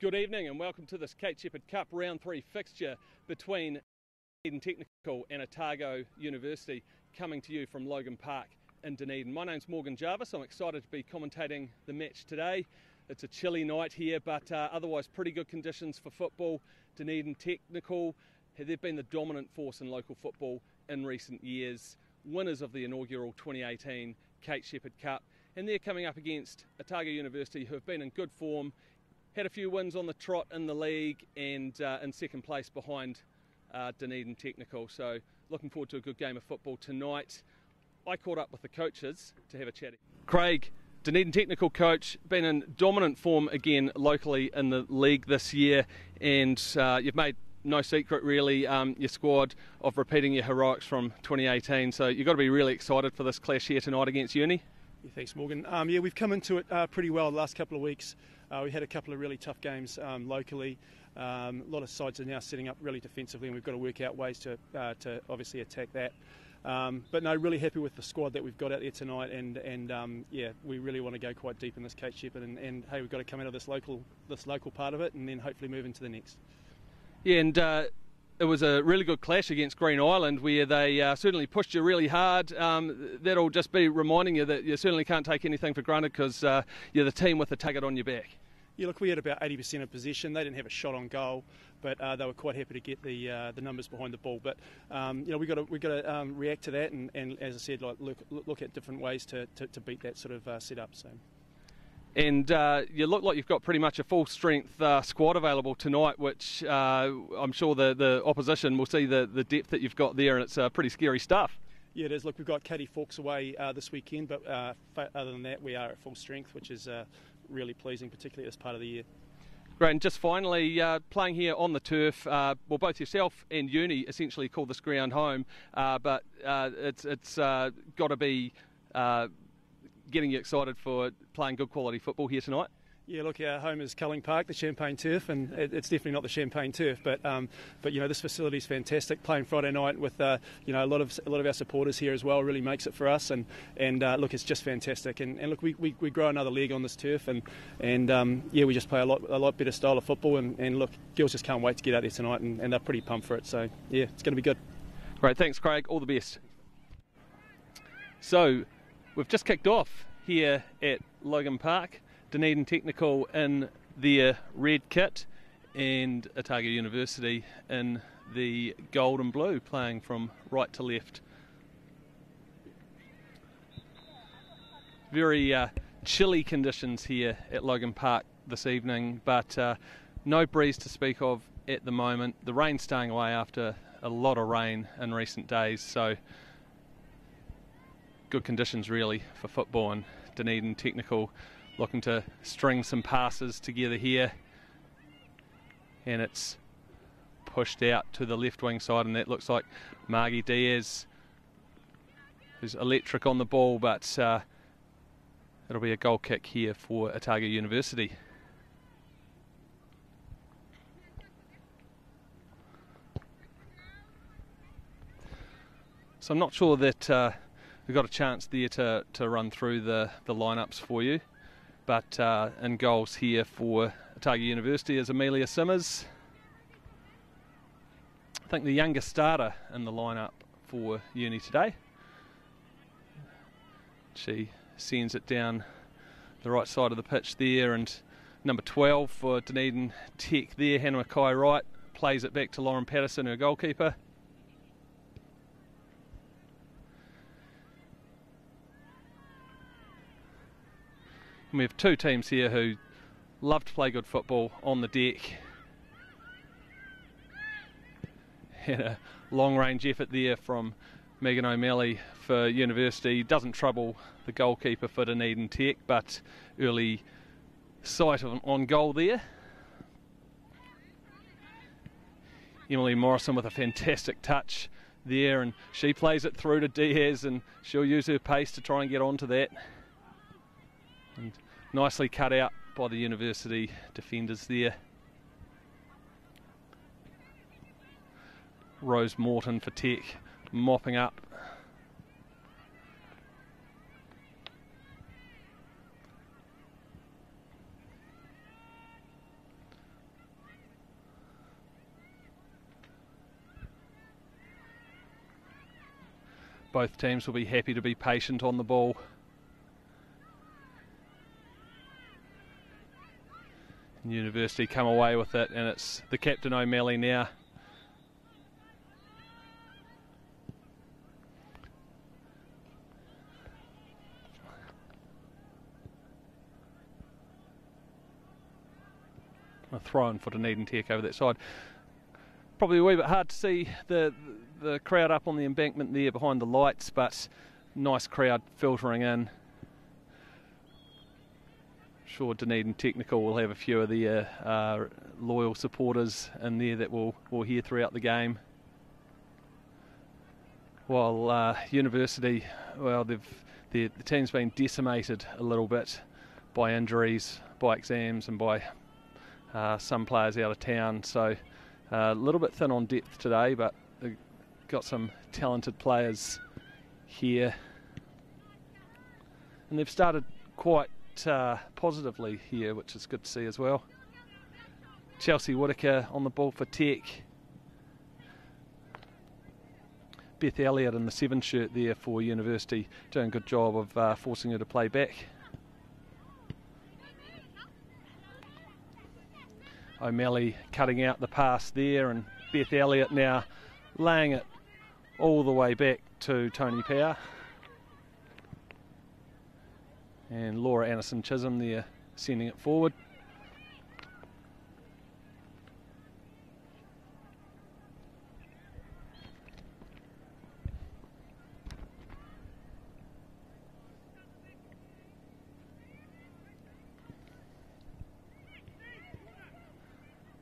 Good evening and welcome to this Kate Sheppard Cup round three fixture between Eden Technical and Otago University coming to you from Logan Park in Dunedin. My name's Morgan Jarvis. I'm excited to be commentating the match today. It's a chilly night here, but uh, otherwise pretty good conditions for football. Dunedin Technical, they've been the dominant force in local football in recent years. Winners of the inaugural 2018 Kate Sheppard Cup, and they're coming up against Otago University, who have been in good form had a few wins on the trot in the league and uh, in second place behind uh, Dunedin Technical. So looking forward to a good game of football tonight. I caught up with the coaches to have a chat. Craig, Dunedin Technical coach, been in dominant form again locally in the league this year, and uh, you've made no secret really um, your squad of repeating your heroics from 2018. So you've got to be really excited for this clash here tonight against Uni. Yeah, thanks, Morgan. Um, yeah, we've come into it uh, pretty well the last couple of weeks. Uh, we had a couple of really tough games um, locally. Um, a lot of sides are now setting up really defensively, and we've got to work out ways to uh, to obviously attack that. Um, but no, really happy with the squad that we've got out there tonight, and and um, yeah, we really want to go quite deep in this Kate Sheppard, and, and hey, we've got to come out of this local this local part of it, and then hopefully move into the next. Yeah, and. Uh it was a really good clash against Green Island where they uh, certainly pushed you really hard. Um, that'll just be reminding you that you certainly can't take anything for granted because uh, you're the team with the target on your back. Yeah, look, we had about 80% of possession. They didn't have a shot on goal, but uh, they were quite happy to get the uh, the numbers behind the ball. But um, you know, we got to we got to um, react to that, and, and as I said, like look look at different ways to, to, to beat that sort of uh, setup. So and uh, you look like you've got pretty much a full strength uh, squad available tonight, which uh, I'm sure the, the opposition will see the, the depth that you've got there, and it's uh, pretty scary stuff. Yeah, it is. Look, we've got Katie Fawkes away uh, this weekend, but uh, other than that, we are at full strength, which is really pleasing, particularly at this part of the year. Great, and just finally, uh, playing here on the turf, uh, well, both yourself and Uni essentially call this ground home, uh, but it's it's got to be getting you excited for playing good quality football here tonight? Yeah, look, our home is Culling Park, the Champagne Turf, and it's definitely not the Champagne Turf, but um, but you know this facility is fantastic. Playing Friday night with uh, you know a lot of a lot of our supporters here as well really makes it for us, and and uh, look, it's just fantastic. And, and look, we, we, we grow another league on this turf, and and um, yeah, we just play a lot a lot better style of football, and, and look, girls just can't wait to get out there tonight, and, and they're pretty pumped for it. So yeah, it's going to be good. Great, thanks, Craig. All the best. So We've just kicked off here at Logan Park, Dunedin Technical in their red kit and Otago University in the gold and blue playing from right to left. Very uh, chilly conditions here at Logan Park this evening, but uh, no breeze to speak of at the moment. The rain's staying away after a lot of rain in recent days, so good conditions really for football and Dunedin Technical looking to string some passes together here and it's pushed out to the left wing side and that looks like Margie Diaz who's electric on the ball but uh, it'll be a goal kick here for Otago University. So I'm not sure that uh, we've got a chance there to, to run through the, the lineups for you. But uh, in goals here for Otago University is Amelia Simmers. I think the youngest starter in the lineup for Uni today. She sends it down the right side of the pitch there and number 12 for Dunedin Tech there, Hannah Mackay Wright, plays it back to Lauren Patterson, her goalkeeper. And we have two teams here who love to play good football on the deck. Had a long range effort there from Megan O'Malley for University. Doesn't trouble the goalkeeper for Dunedin Tech, but early sight of on goal there. Emily Morrison with a fantastic touch there, and she plays it through to Diaz, and she'll use her pace to try and get onto that. And nicely cut out by the university defenders there. Rose Morton for Tech mopping up. Both teams will be happy to be patient on the ball. University come away with it, and it's the captain O'Malley now. A throw in for Dunedin Tech over that side. Probably a wee bit hard to see the the crowd up on the embankment there behind the lights, but nice crowd filtering in. Sure, Dunedin Technical will have a few of the uh, uh, loyal supporters in there that we'll, we'll hear throughout the game. While uh, University, well, they've the, the team's been decimated a little bit by injuries, by exams, and by uh, some players out of town. So uh, a little bit thin on depth today, but they've got some talented players here. And they've started quite uh, positively here, which is good to see as well. Chelsea Whitaker on the ball for Tech. Beth Elliott in the seven shirt there for University, doing a good job of uh, forcing her to play back. O'Malley cutting out the pass there, and Beth Elliott now laying it all the way back to Tony Power. And Laura Anderson Chisholm there sending it forward.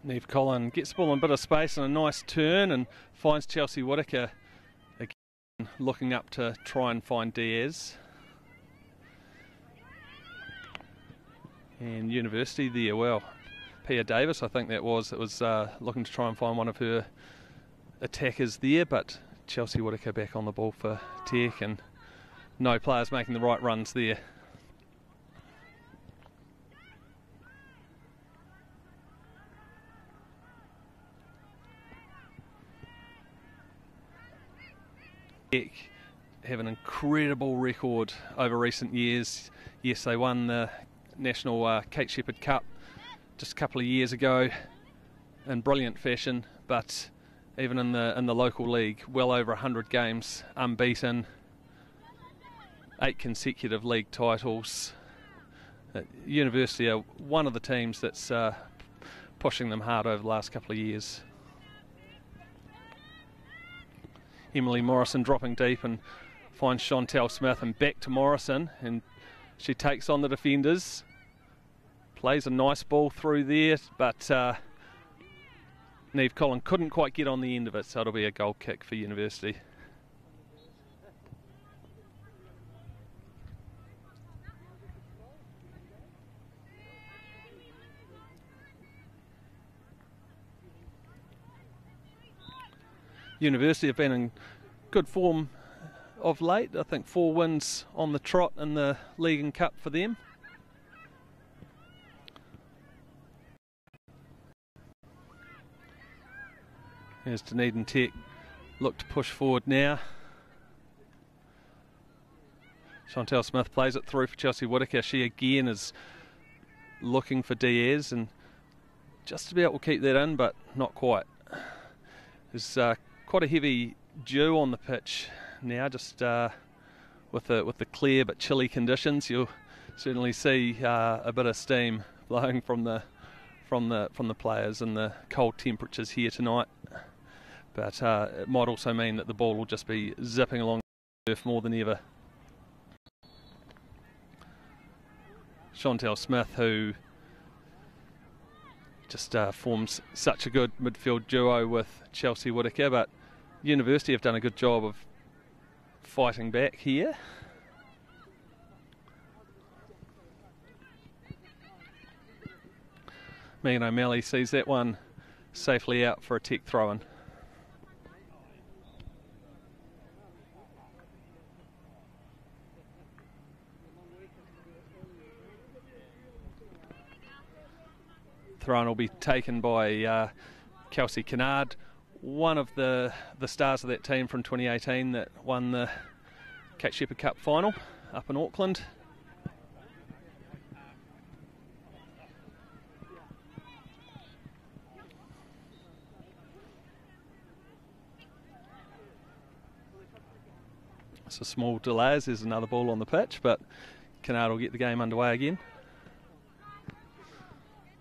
Neve Collin gets the ball in a bit of space and a nice turn and finds Chelsea Whitaker again looking up to try and find Diaz. And University there, well, Pia Davis, I think that was, it was uh, looking to try and find one of her attackers there, but Chelsea Whitaker back on the ball for Tech and no players making the right runs there. Tech have an incredible record over recent years. Yes, they won the National uh, Kate Sheppard Cup just a couple of years ago in brilliant fashion, but even in the in the local league, well over 100 games unbeaten, eight consecutive league titles. Uh, University are one of the teams that's uh, pushing them hard over the last couple of years. Emily Morrison dropping deep and finds Chantel Smith and back to Morrison and she takes on the defenders. Plays a nice ball through there, but uh, Neve Collin couldn't quite get on the end of it, so it'll be a goal kick for University. University have been in good form of late. I think four wins on the trot in the League and Cup for them. Here's Dunedin Tech look to push forward now. Chantel Smith plays it through for Chelsea Whitaker. She again is looking for Diaz and just about will keep that in, but not quite. There's uh, quite a heavy dew on the pitch now, just uh, with the with the clear but chilly conditions. You'll certainly see uh, a bit of steam blowing from the from the from the players and the cold temperatures here tonight. But uh, it might also mean that the ball will just be zipping along the turf more than ever. Chantel Smith, who just uh, forms such a good midfield duo with Chelsea Whitaker, but University have done a good job of fighting back here. Megan O'Malley sees that one safely out for a tech throw-in. Throw-in will be taken by uh, Kelsey Kennard one of the the stars of that team from 2018 that won the Kate Sheppard Cup final up in Auckland. A small delay. There's another ball on the pitch, but Kennard will get the game underway again.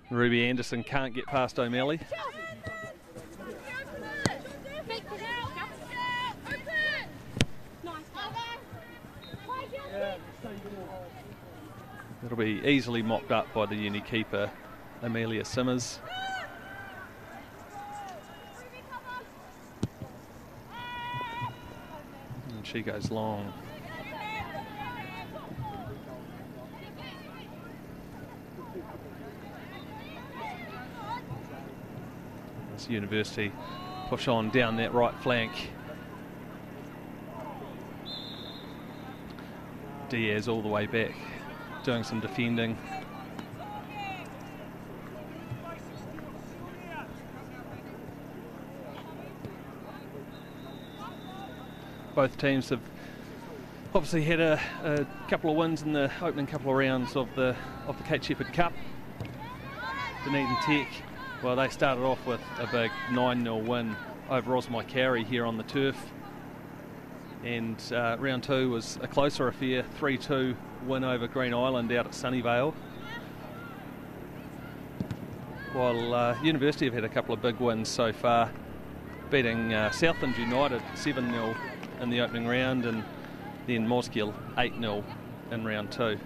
Ruby Anderson can't get past O'Malley. It'll be easily mopped up by the uni keeper, Amelia Simmers. And she goes long. This university push on down that right flank. Diaz all the way back, doing some defending. Both teams have obviously had a, a, couple of wins in the opening couple of rounds of the of the Kate Sheppard Cup. Dunedin Tech, well, they started off with a big 9-0 win over Osmai Carey here on the turf and uh, round two was a closer affair 3-2 win over Green Island out at Sunnyvale. While uh, University have had a couple of big wins so far beating uh, Southland United 7-0 in the opening round and then Mosgiel 8-0 in round two.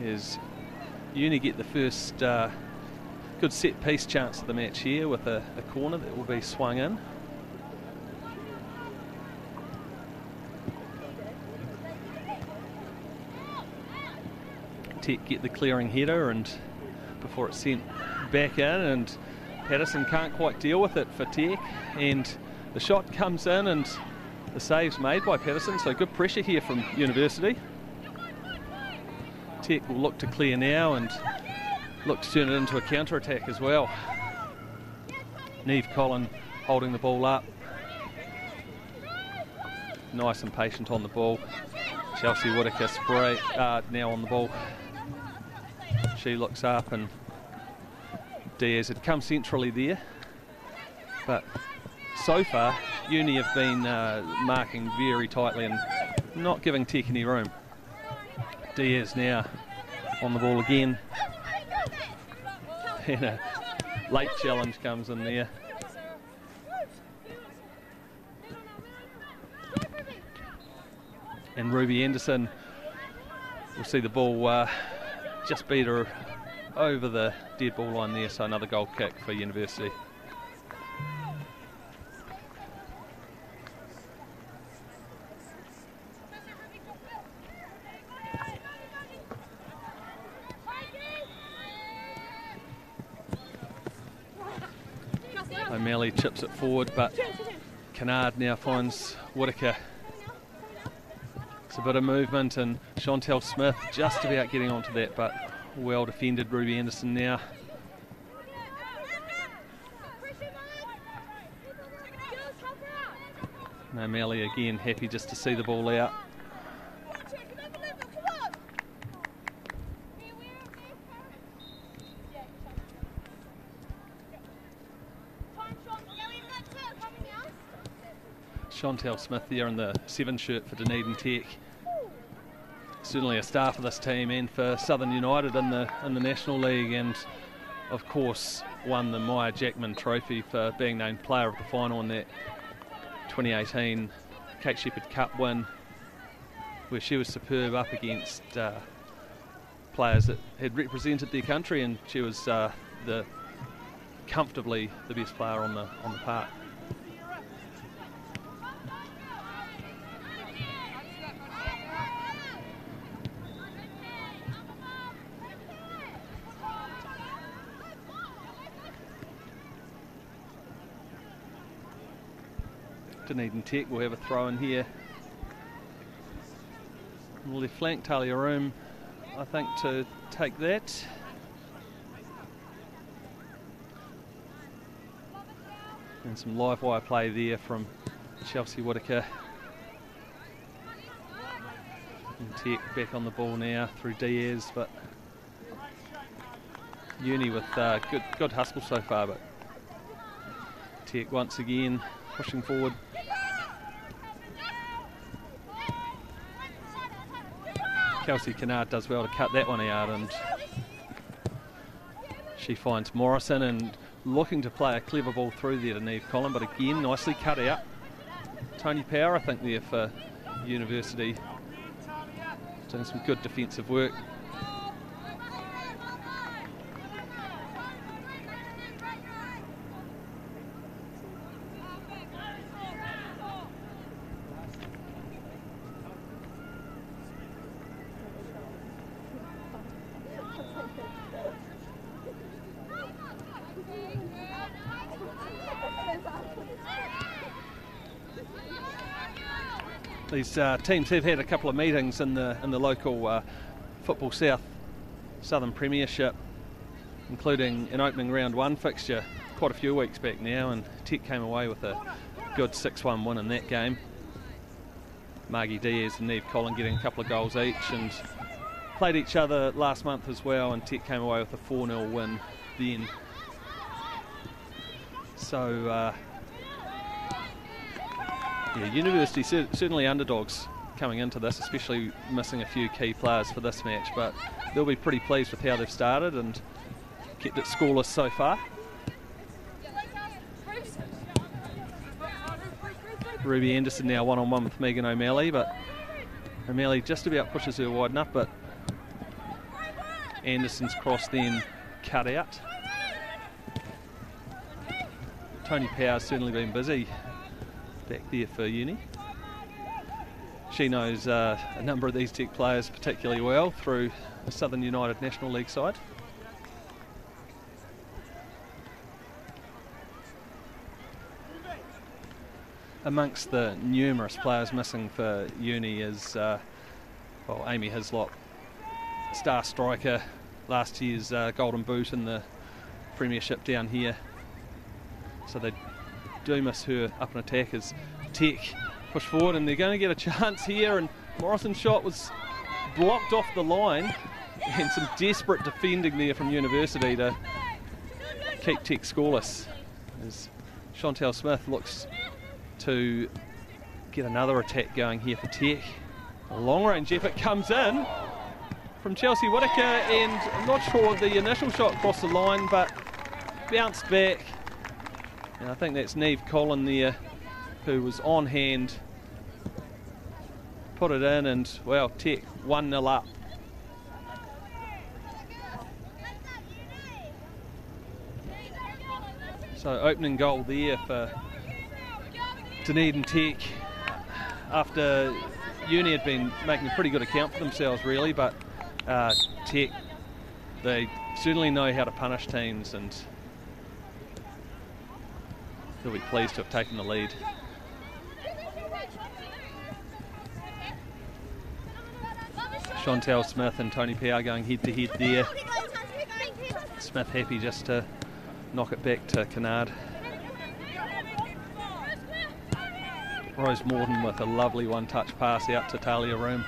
Is Uni get the first uh, Good set piece chance of the match here with a, a corner that will be swung in. Tech get the clearing header and before it's sent back in and Patterson can't quite deal with it for Tech and the shot comes in and the save's made by Patterson so good pressure here from University. Tech will look to clear now and look to turn it into a counter attack as well. Neve Collin holding the ball up. Nice and patient on the ball. Chelsea Whitaker spray uh, now on the ball. She looks up and Diaz had come centrally there. But so far, Uni have been uh, marking very tightly and not giving Tech any room. Diaz now on the ball again and a late challenge comes in there. And Ruby Anderson will see the ball uh, just beat her over the dead ball line there, so another goal kick for University. Chips it forward, but Kennard now finds Whitaker. It's a bit of movement, and Chantel Smith just about getting onto that, but well defended Ruby Anderson now. No O'Malley again happy just to see the ball out. Chantel Smith there in the seven shirt for Dunedin Tech. Certainly a star for this team and for Southern United in the in the National League and of course won the Maia Jackman Trophy for being named player of the final in that 2018 Kate Sheppard Cup win where she was superb up against uh, players that had represented their country and she was uh, the comfortably the best player on the on the park. Dunedin Tech will have a throw in here. They flank Talia Room, I think, to take that? And some live wire play there from Chelsea Whitaker. And Tech back on the ball now through Diaz, but Uni with uh, good good hustle so far, but Tech once again pushing forward. Kelsey Kennard does well to cut that one out and she finds Morrison and looking to play a clever ball through there to Neve Collin, but again nicely cut out. Tony Power I think there for University doing some good defensive work. Uh, teams have had a couple of meetings in the in the local uh, Football South Southern Premiership, including an opening round one fixture quite a few weeks back now, and Tech came away with a good 6-1 win in that game. Margie Diaz and Neve Collin getting a couple of goals each, and played each other last month as well, and Tech came away with a 4-0 win then. So. Uh, yeah, University certainly underdogs coming into this, especially missing a few key players for this match, but they'll be pretty pleased with how they've started and kept it scoreless so far. Ruby Anderson now one on one with Megan O'Malley, but O'Malley just about pushes her wide enough, but Anderson's cross then cut out. Tony Power's certainly been busy back there for uni. She knows uh, a number of these tech players particularly well through the Southern United National League side. Amongst the numerous players missing for uni is uh, well, Amy Hislop, star striker, last year's uh, Golden Boot in the Premiership down here. So they do miss her up and attack as Tech. Push forward and they're going to get a chance here and Morrison's shot was blocked off the line and some desperate defending there from University to keep Tech scoreless. As Chantel Smith looks to get another attack going here for Tech. A long range effort comes in from Chelsea Whitaker and I'm not sure the initial shot crossed the line but bounced back and I think that's Neve Collin there who was on hand. Put it in and, well, Tech 1 0 up. So opening goal there for Dunedin Tech after Uni had been making a pretty good account for themselves really but uh, Tech they certainly know how to punish teams and He'll be pleased to have taken the lead. Chantel Smith and Tony Power going head to head there. Smith happy just to knock it back to Kennard. Rose Morton with a lovely one-touch pass out to Talia Room.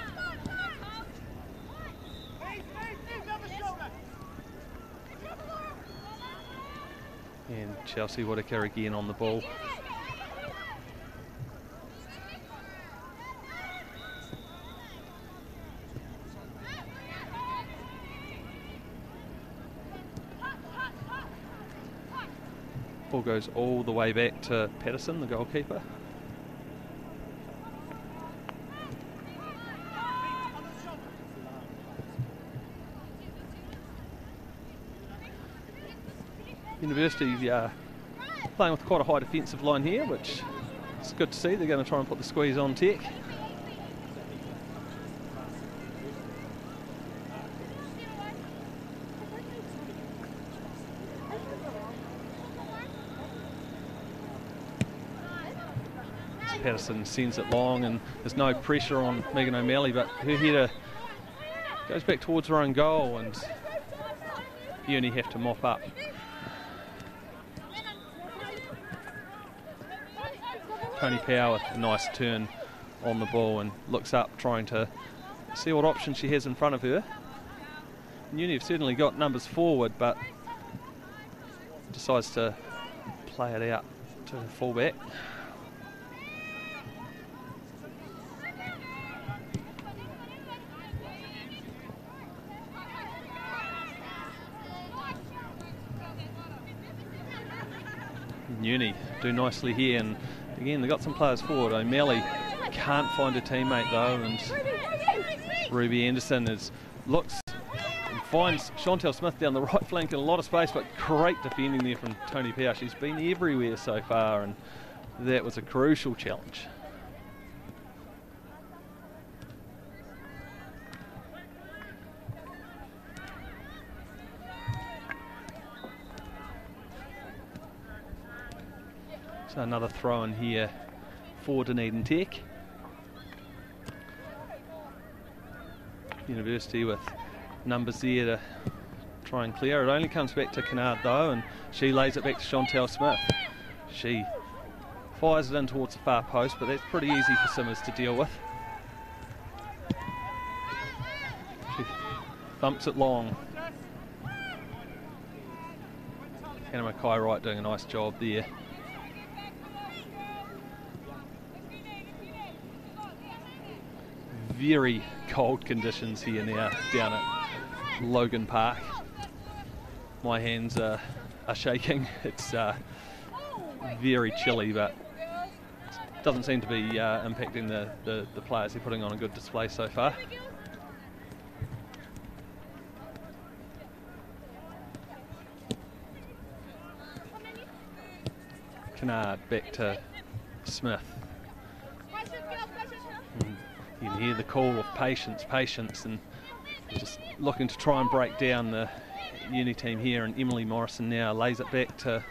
Chelsea Whitaker again on the ball. Ball goes all the way back to Patterson, the goalkeeper. University uh, playing with quite a high defensive line here, which is good to see. They're going to try and put the squeeze on Tech. Patterson sends it long and there's no pressure on Megan O'Malley but her header goes back towards her own goal and you only have to mop up. Tony Power a nice turn on the ball and looks up trying to see what options she has in front of her. Have certainly got numbers forward, but decides to play it out to the fullback. Uni do nicely here and again they've got some players forward. O'Malley can't find a teammate though and Ruby Anderson is looks and finds Chantel Smith down the right flank in a lot of space but great defending there from Tony Power. She's been everywhere so far and that was a crucial challenge. Another throw in here for Dunedin Tech. University with numbers there to try and clear. It only comes back to Kennard though, and she lays it back to Chantel Smith. She fires it in towards the far post, but that's pretty easy for Simmers to deal with. She thumps it long. Hannah Mackay Wright doing a nice job there. Very cold conditions here now down at Logan Park. My hands are, are shaking. It's uh, very chilly, but doesn't seem to be uh, impacting the, the, the players. They're putting on a good display so far. Kennard back to Smith. You can hear the call of patience, patience, and just looking to try and break down the uni team here. And Emily Morrison now lays it back to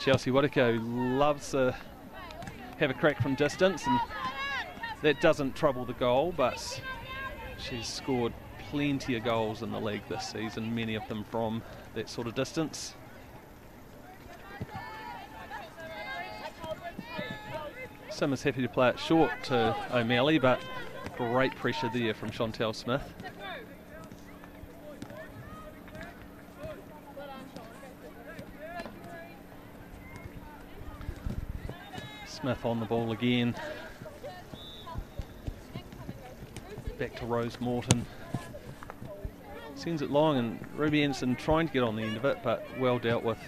Chelsea Whitaker, who loves to have a crack from distance, and that doesn't trouble the goal, but she's scored plenty of goals in the league this season, many of them from that sort of distance. Simmers happy to play it short to O'Malley, but great pressure there from Chantel Smith. Smith on the ball again. Back to Rose Morton. Sends it long and Ruby Anderson trying to get on the end of it, but well dealt with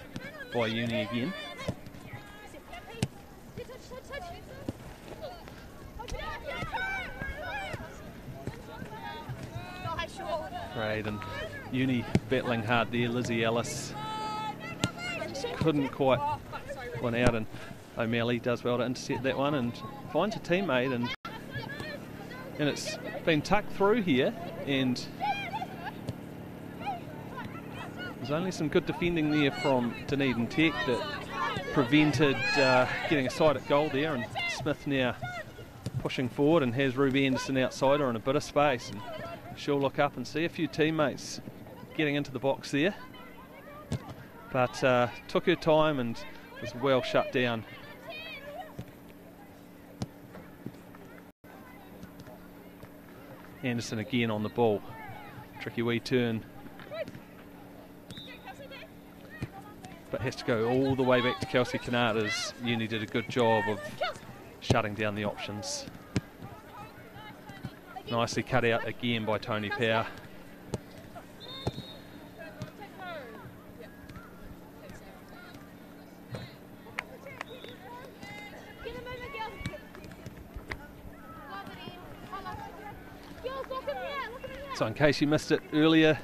by Uni again. Great, and Uni battling hard there. Lizzie Ellis couldn't quite one out, and O'Malley does well to intercept that one and finds a teammate, and and it's been tucked through here, and there's only some good defending there from Dunedin Tech that prevented uh, getting a side at goal there, and Smith now pushing forward and has Ruby Anderson outside her in a bit of space. And she'll look up and see a few teammates getting into the box there. But uh, took her time and was well shut down. Anderson again on the ball. Tricky wee turn. But has to go all the way back to Kelsey Kennard as Uni did a good job of shutting down the options. Nicely cut out again by Tony Power. So in case you missed it earlier,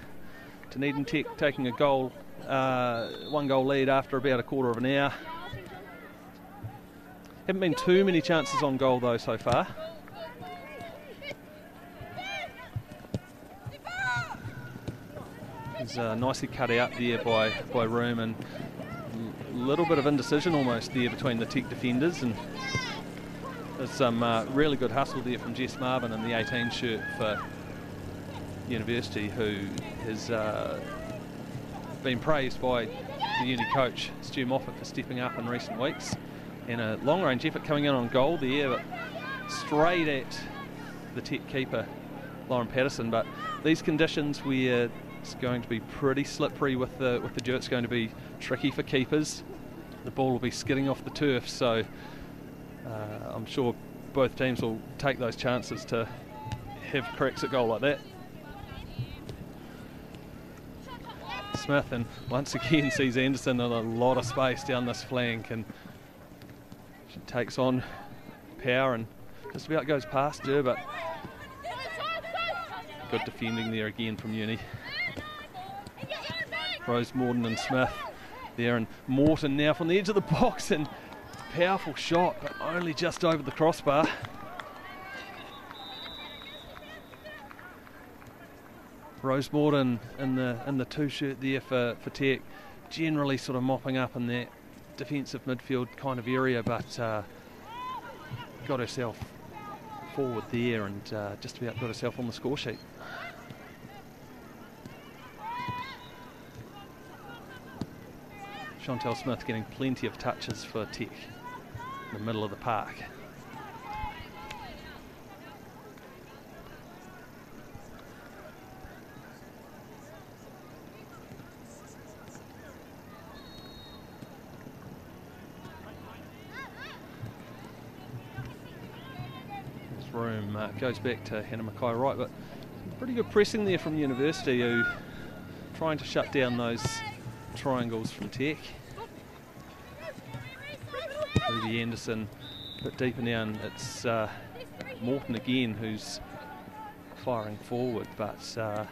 Dunedin Tech taking a goal, uh, one goal lead after about a quarter of an hour. Haven't been too many chances on goal though so far. Uh, nicely cut out there by, by Room and a little bit of indecision almost there between the Tech defenders and there's some uh, really good hustle there from Jess Marvin in the 18 shirt for University who has uh, been praised by the uni coach Stu Moffat for stepping up in recent weeks. And a long range effort coming in on goal there, but straight at the tech keeper, Lauren Patterson. But these conditions where it's going to be pretty slippery with the with the dirt, it's going to be tricky for keepers. The ball will be skidding off the turf, so uh, I'm sure both teams will take those chances to have cracks at goal like that. Smith and once again sees Anderson in a lot of space down this flank and she takes on power and just about goes past her but good defending there again from Uni. Rose Morton and Smith there and Morton now from the edge of the box and powerful shot but only just over the crossbar. Rose Morton in the in the two shirt there for, for Tech, generally sort of mopping up in that defensive midfield kind of area, but uh, got herself forward there and uh, just about got herself on the score sheet. Chantel Smith getting plenty of touches for Tech in the middle of the park. This room uh, goes back to Hannah Mackay Wright, but pretty good pressing there from University who trying to shut down those triangles from Tech. Ruby Anderson a bit deeper down, it's uh, Morton again who's firing forward, but uh,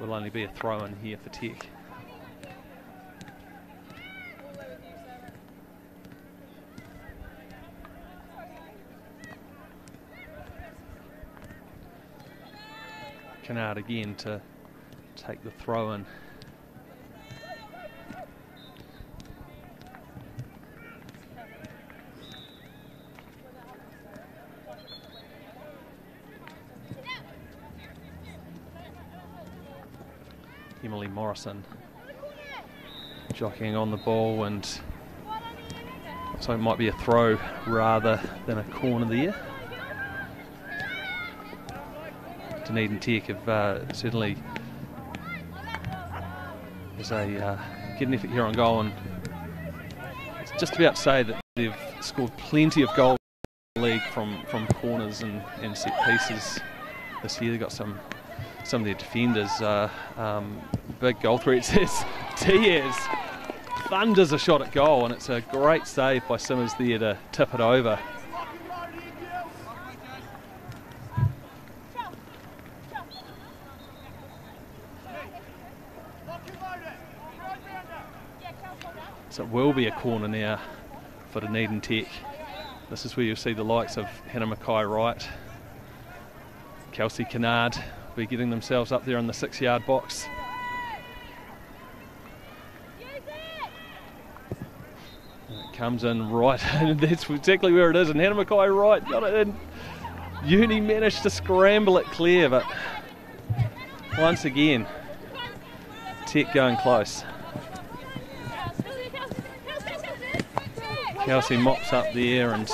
will only be a throw in here for Tech. Kennard again to take the throw in. Emily Morrison jockeying on the ball and so it might be a throw rather than a corner there. Dunedin Tech have uh, certainly as a uh, get an effort here on goal and it's just about to say that they've scored plenty of goals in the league from, from corners and, and set pieces this year. They've got some some of their defenders uh, um, big goal threats as Diaz thunders a shot at goal and it's a great save by Simmers there to tip it over. So it will be a corner now for Dunedin Tech. This is where you'll see the likes of Hannah Mackay Wright, Kelsey Kennard be getting themselves up there in the six yard box. It comes in right, and that's exactly where it is. And Hannah Wright got it in. Uni managed to scramble it clear, but once again, Tech going close. Kelsey mops up there and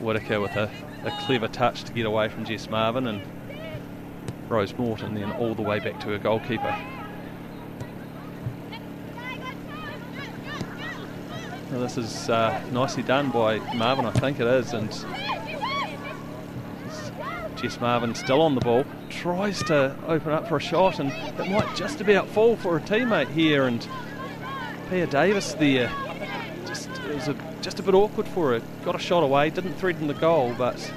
Whitaker with a, a, clever touch to get away from Jess Marvin and Rose Morton then all the way back to her goalkeeper. Now this is uh, nicely done by Marvin, I think it is, and Jess Marvin still on the ball, tries to open up for a shot, and it might just about fall for a teammate here, and Pia Davis there it was a, just a bit awkward for her. Got a shot away, didn't threaten the goal, but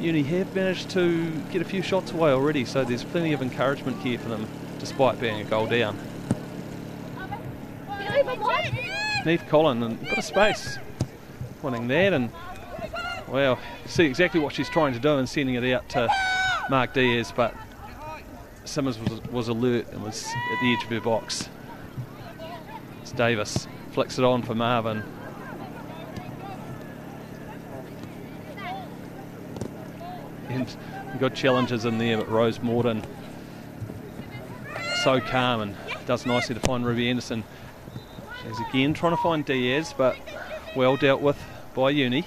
Uni have managed to get a few shots away already, so there's plenty of encouragement here for them, despite being a goal down. Neve Collin, and a bit of space, winning that, and well, see exactly what she's trying to do and sending it out to Mark Diaz, but Simmers was, was alert and was at the edge of her box. It's Davis flicks it on for Marvin. And good challenges in there, but Rose Morton so calm and does nicely to find Ruby Anderson. She's again trying to find Diaz, but well dealt with by Uni.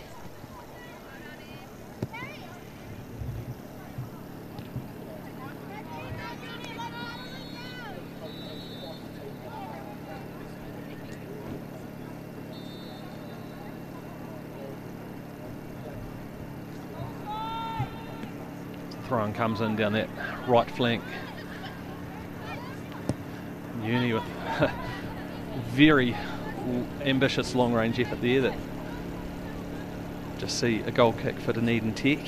Comes in down that right flank. Uni with very ambitious long range effort there that just see a goal kick for Dunedin Tech.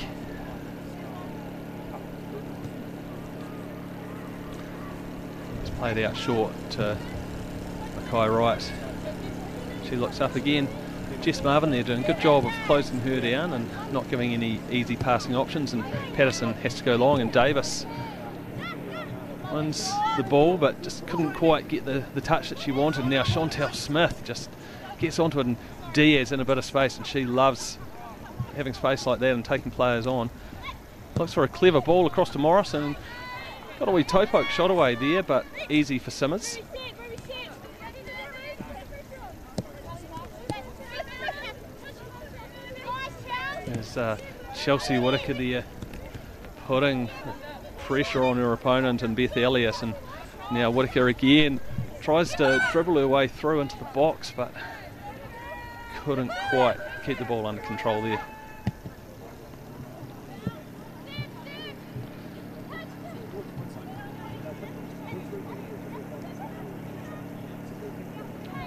It's played out short to Mackay Wright. She looks up again. Jess Marvin there doing a good job of closing her down and not giving any easy passing options and Patterson has to go long and Davis wins the ball but just couldn't quite get the, the touch that she wanted. Now Chantel Smith just gets onto it and Diaz in a bit of space and she loves having space like that and taking players on. Looks for a clever ball across to Morrison. Got a wee toe poke shot away there, but easy for Simmers. Uh, Chelsea Whitaker there putting pressure on her opponent and Beth Elliott and now Whitaker again tries to dribble her way through into the box but couldn't quite keep the ball under control there.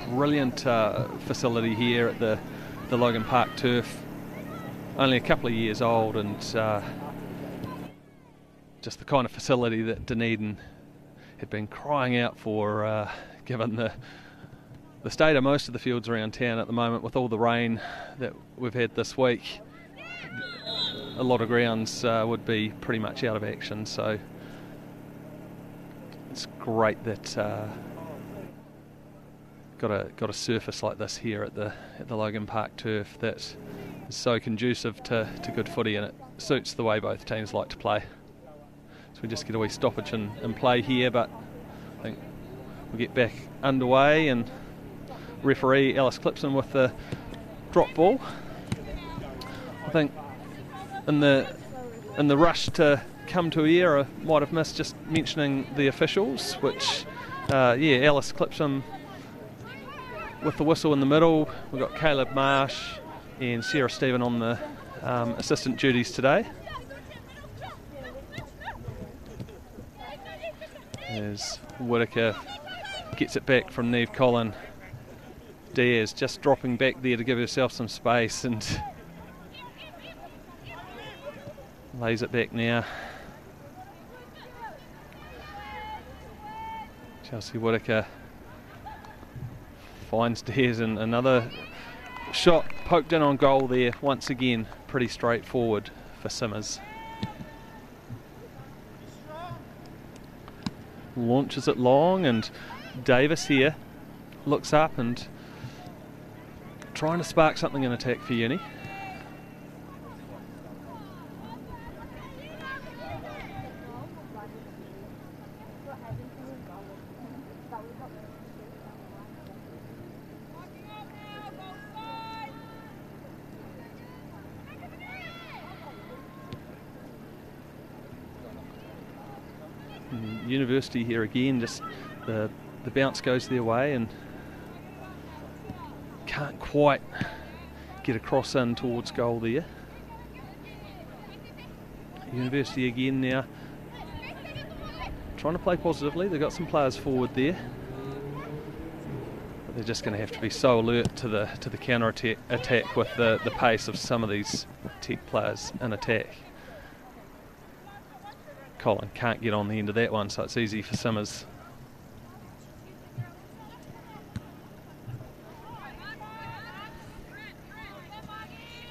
Brilliant uh, facility here at the, the Logan Park turf. Only a couple of years old and uh, just the kind of facility that Dunedin had been crying out for uh, given the the state of most of the fields around town at the moment with all the rain that we've had this week. A lot of grounds uh, would be pretty much out of action. So it's great that uh, got a got a surface like this here at the at the Logan Park turf that so conducive to, to good footy and it suits the way both teams like to play. So we just get a wee stoppage and, and play here but I think we'll get back underway and referee Alice Clipson with the drop ball. I think in the in the rush to come to here, I might have missed just mentioning the officials, which uh, yeah, Alice Clipson with the whistle in the middle. We've got Caleb Marsh and Sarah Stephen on the um, assistant duties today. As Whitaker gets it back from Neve Collin. Diaz just dropping back there to give herself some space and lays it back now. Chelsea Whitaker finds Diaz and another shot poked in on goal there once again. Pretty straightforward for Simmers. Launches it long and Davis here looks up and trying to spark something in attack for Uni Mm, university here again, just the, the bounce goes their way and can't quite get across in towards goal there. University again now trying to play positively. They've got some players forward there. But they're just going to have to be so alert to the to the counter attack, attack with the, the pace of some of these tech players in attack. Collin can't get on the end of that one, so it's easy for Simmers.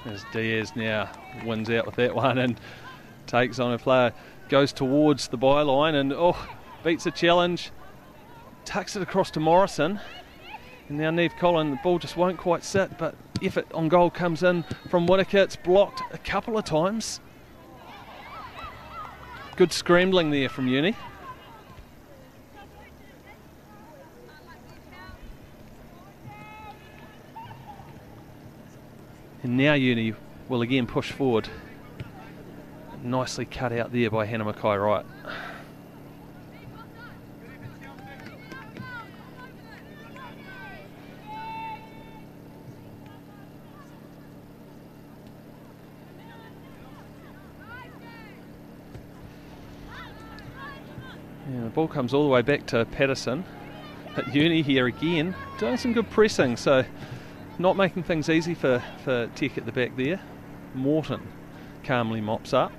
As Diaz now wins out with that one and takes on a player, goes towards the byline and oh, beats a challenge, tucks it across to Morrison. And now Neve Collin, the ball just won't quite sit, but effort on goal comes in from Whitaker. It's blocked a couple of times. Good scrambling there from Uni. And now Uni will again push forward. Nicely cut out there by Hannah Mackay Wright. Ball comes all the way back to Patterson. At Uni here again, doing some good pressing, so not making things easy for, for Tech at the back there. Morton calmly mops up.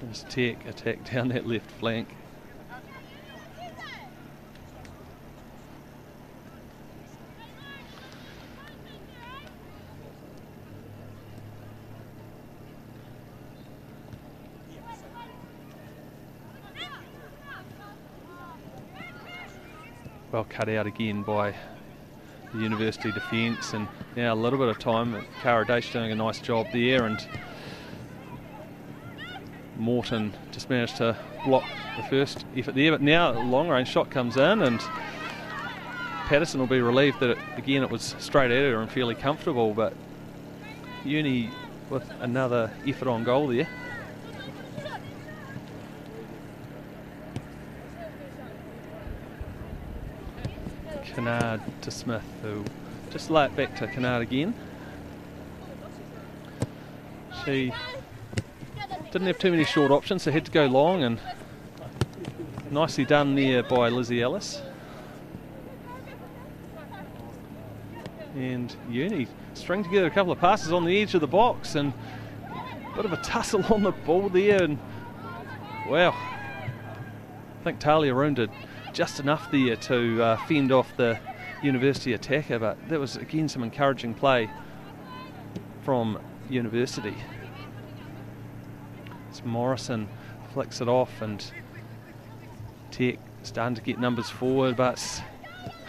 There's Tech attack down that left flank. Well cut out again by the university defence and now a little bit of time Cara Daitch doing a nice job there and Morton just managed to block the first effort there but now a long range shot comes in and Patterson will be relieved that it, again it was straight at her and fairly comfortable but Uni with another effort on goal there Kennard to Smith, who just lay it back to Kennard again. She didn't have too many short options, so had to go long and nicely done there by Lizzie Ellis. And Uni string together a couple of passes on the edge of the box and a bit of a tussle on the ball there and wow I think Talia Room did just enough there to uh, fend off the University attacker, but that was again some encouraging play from University. It's Morrison flicks it off and Tech starting to get numbers forward, but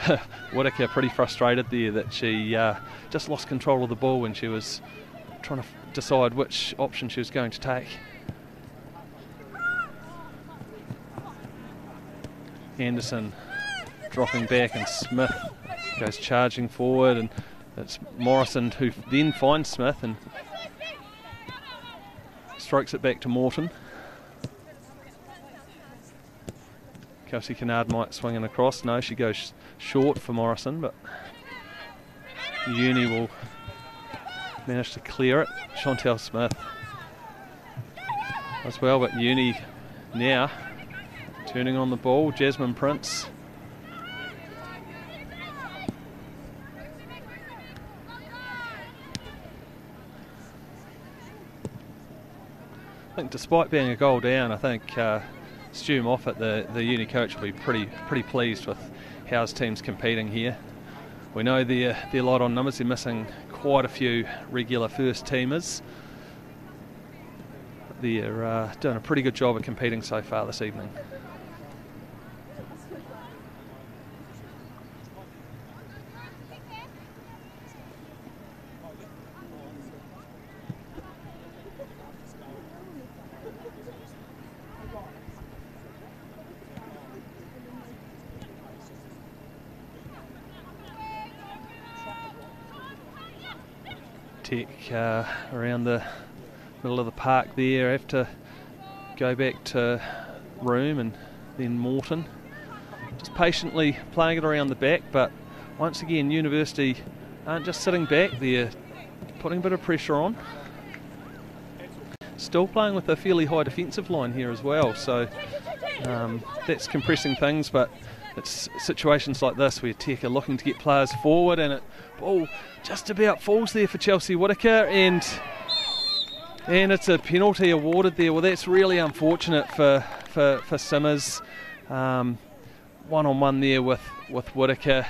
Whitaker pretty frustrated there that she uh, just lost control of the ball when she was trying to decide which option she was going to take. Anderson dropping back and Smith goes charging forward and it's Morrison who then finds Smith and strokes it back to Morton. Kelsey Kennard might swing it across. No, she goes short for Morrison, but Uni will manage to clear it. Chantel Smith as well, but Uni now Turning on the ball, Jasmine Prince. I think despite being a goal down, I think uh, Stu Moffat, the, the uni coach, will be pretty pretty pleased with how his team's competing here. We know they're, they're light on numbers, they're missing quite a few regular first teamers. They're uh, doing a pretty good job of competing so far this evening. Uh, around the middle of the park there. have to go back to Room and then Morton. Just patiently playing it around the back, but once again, University aren't just sitting back, they're putting a bit of pressure on. Still playing with a fairly high defensive line here as well, so um, that's compressing things, but it's situations like this where Tech are looking to get players forward and it ball just about falls there for Chelsea Whitaker and and it's a penalty awarded there. Well, that's really unfortunate for for, for Simmers. Um, one on one there with with Whitaker,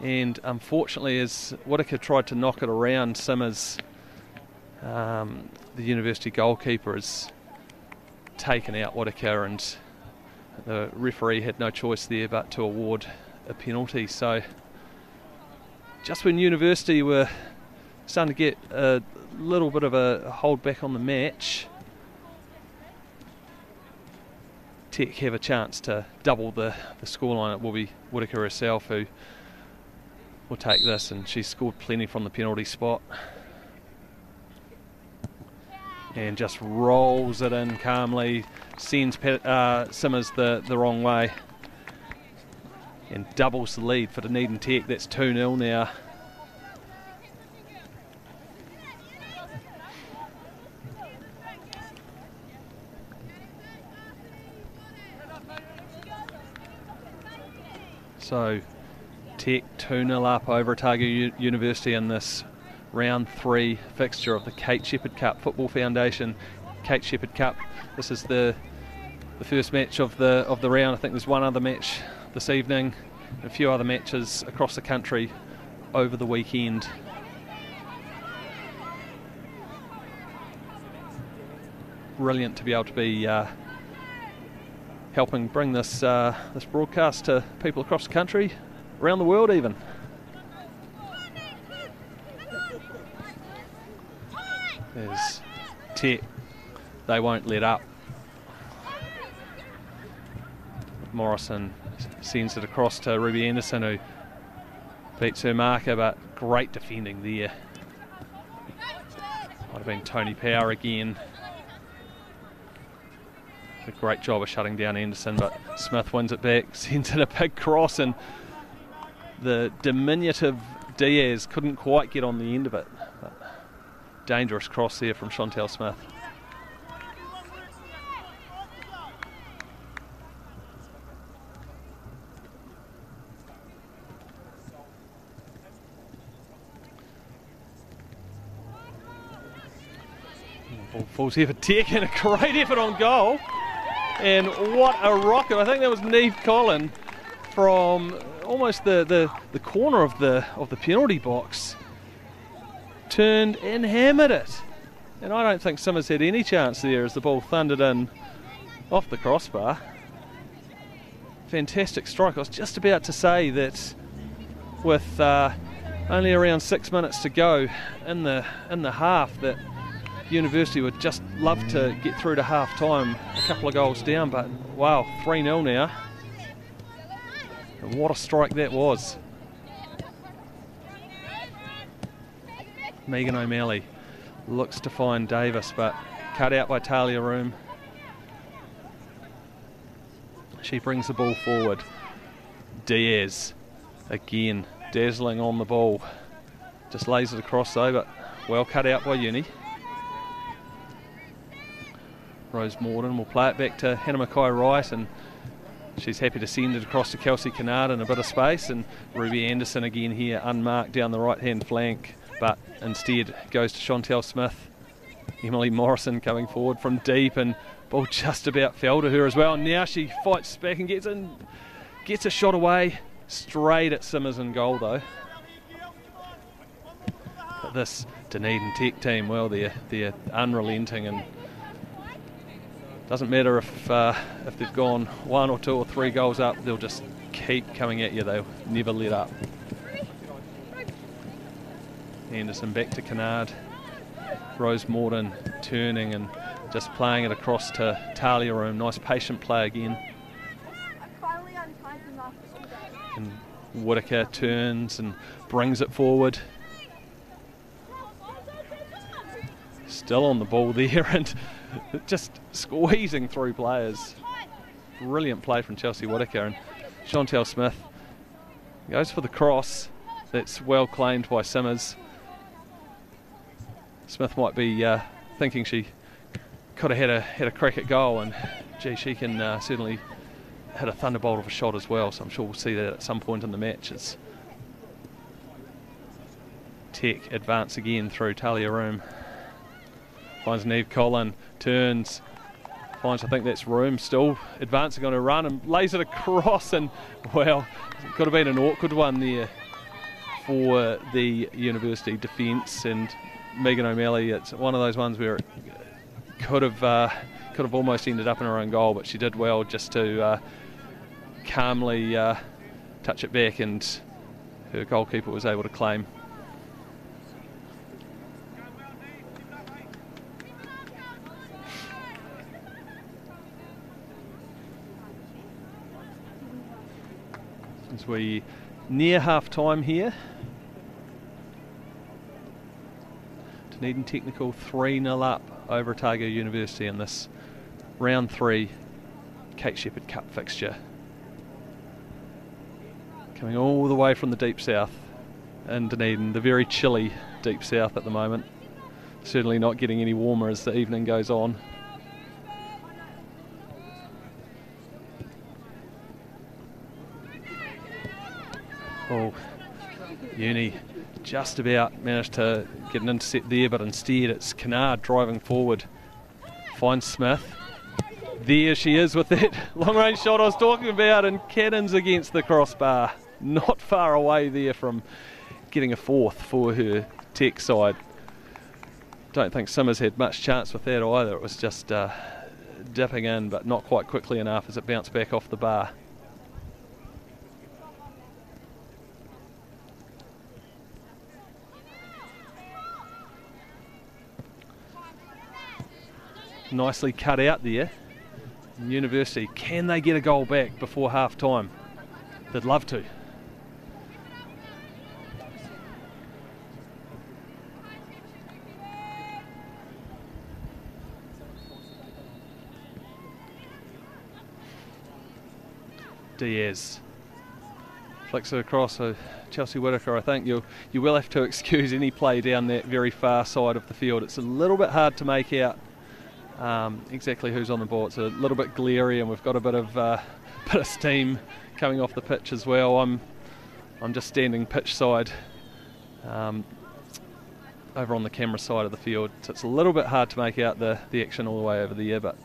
and unfortunately, as Whitaker tried to knock it around Simmers, um, the university goalkeeper has taken out Whitaker, and the referee had no choice there but to award a penalty. So just when University were starting to get a little bit of a hold back on the match, Tech have a chance to double the, the scoreline, it will be Whitaker herself who will take this, and she's scored plenty from the penalty spot. And just rolls it in calmly, sends uh, Simmers the, the wrong way, and doubles the lead for Dunedin Tech. That's 2 0 now. So Tech 2 0 up over Otago U University in this round three fixture of the Kate Sheppard Cup Football Foundation Kate Sheppard Cup. This is the the first match of the of the round. I think there's one other match this evening, and a few other matches across the country over the weekend. Brilliant to be able to be uh, helping bring this uh, this broadcast to people across the country, around the world even. There's Tech. They won't let up. Morrison sends it across to Ruby Anderson who beats her marker but great defending there. Might have been Tony Power again a great job of shutting down Anderson, but Smith wins it back, sends it a big cross, and the diminutive Diaz couldn't quite get on the end of it. But dangerous cross there from Chantel Smith. Ball falls here for taking a great effort on goal. And what a rocket. I think that was Neve Collin from almost the, the, the corner of the of the penalty box. Turned and hammered it. And I don't think Simmers had any chance there as the ball thundered in off the crossbar. Fantastic strike. I was just about to say that with uh, only around six minutes to go in the in the half that University would just love to get through to half time, a couple of goals down, but wow, 3 0 now. And what a strike that was. Megan O'Malley looks to find Davis, but cut out by Talia Room. She brings the ball forward. Diaz again dazzling on the ball. Just lays it across though, but well cut out by Uni. Rose Morton will play it back to Hannah Mackay Wright and she's happy to send it across to Kelsey Kennard in a bit of space and Ruby Anderson again here unmarked down the right hand flank but instead goes to Chantel Smith. Emily Morrison coming forward from deep and ball just about fell to her as well. Now she fights back and gets in, gets a shot away straight at Simmers in goal though. But this Dunedin Tech team, well, they're, they're unrelenting and doesn't matter if uh, if they've gone one or two or three goals up, they'll just keep coming at you. They'll never let up. Anderson back to Kennard. Rose Morton turning and just playing it across to Talia Room. Nice patient play again. And Whitaker turns and brings it forward. Still on the ball there and just squeezing through players. Brilliant play from Chelsea Whitaker and Chantel Smith goes for the cross. That's well claimed by Simmers. Smith might be uh, thinking she could have had a had a crack at goal, and gee, she can uh, certainly hit a thunderbolt of a shot as well. So I'm sure we'll see that at some point in the match. It's Tech advance again through Talia Room. Finds Neve Collin, turns, finds I think that's Room still advancing on a run and lays it across and well could have been an awkward one there for the university defence and Megan O'Malley. It's one of those ones where it could have uh, could have almost ended up in her own goal but she did well just to uh, calmly uh, touch it back and her goalkeeper was able to claim we near half time here. Dunedin Technical 3 0 up over Otago University in this round three Kate Sheppard Cup fixture. Coming all the way from the deep south in Dunedin, the very chilly deep south at the moment. Certainly not getting any warmer as the evening goes on. Oh, Uni just about managed to get an intercept there, but instead it's Kennard driving forward. Finds Smith. There she is with that long range shot I was talking about, and cannons against the crossbar. Not far away there from getting a fourth for her tech side. Don't think Simmers had much chance with that either. It was just uh, dipping in, but not quite quickly enough as it bounced back off the bar. Nicely cut out there. University, can they get a goal back before half time? They'd love to. Diaz flicks it across. So Chelsea Whitaker, I think you'll, you will have to excuse any play down that very far side of the field. It's a little bit hard to make out um, exactly who's on the ball. It's a little bit glary, and we've got a bit of uh, bit of steam coming off the pitch as well. I'm I'm just standing pitch side. Um, over on the camera side of the field, so it's a little bit hard to make out the, the action all the way over the year, but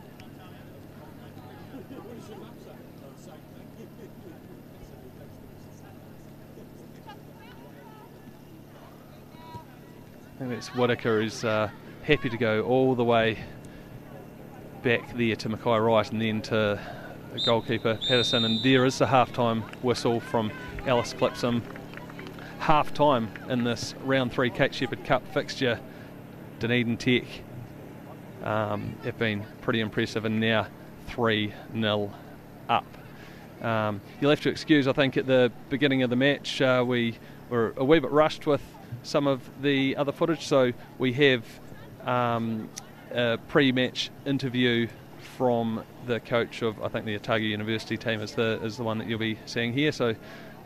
I think it's Whitaker who's uh, happy to go all the way back there to Mackay Wright and then to the goalkeeper Patterson. And there is the half-time whistle from Alice Clipson. Half-time in this round three Kate Sheppard Cup fixture. Dunedin Tech um, have been pretty impressive and now 3 0 up. Um, you'll have to excuse, I think, at the beginning of the match, uh, we were a wee bit rushed with some of the other footage, so we have um, a pre-match interview from the coach of I think the Otago University team is the is the one that you'll be seeing here. So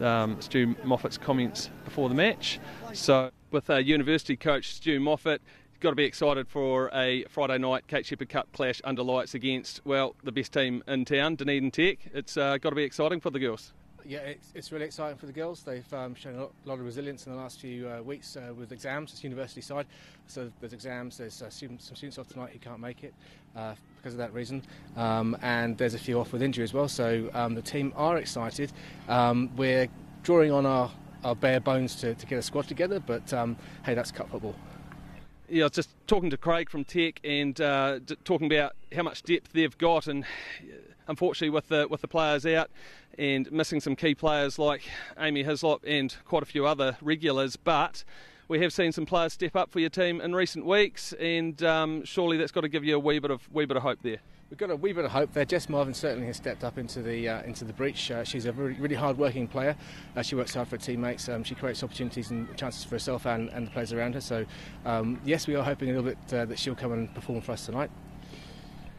um, Stu Moffat's comments before the match. So with uh, University coach Stu Moffat, got to be excited for a Friday night Kate Sheppard Cup clash under lights against well the best team in town, Dunedin Tech. It's uh, got to be exciting for the girls yeah, it's, it's, really exciting for the girls. They've um, shown a lot, lot, of resilience in the last few uh, weeks uh, with exams. It's university side, so there's exams. There's uh, students, some students off tonight who can't make it uh, because of that reason, um, and there's a few off with injury as well. So um, the team are excited. Um, we're drawing on our, our bare bones to, to get a squad together, but um, hey, that's cup football. Yeah, I was just talking to Craig from Tech and uh, talking about how much depth they've got, and unfortunately with the with the players out and missing some key players like Amy Hislop and quite a few other regulars, but we have seen some players step up for your team in recent weeks, and um, surely that's got to give you a wee bit of wee bit of hope there. We've got a wee bit of hope there. Jess Marvin certainly has stepped up into the uh, into the breach. Uh, she's a really, really hard-working player. Uh, she works hard for her teammates. Um, she creates opportunities and chances for herself and, and the players around her. So, um, yes, we are hoping a little bit uh, that she'll come and perform for us tonight.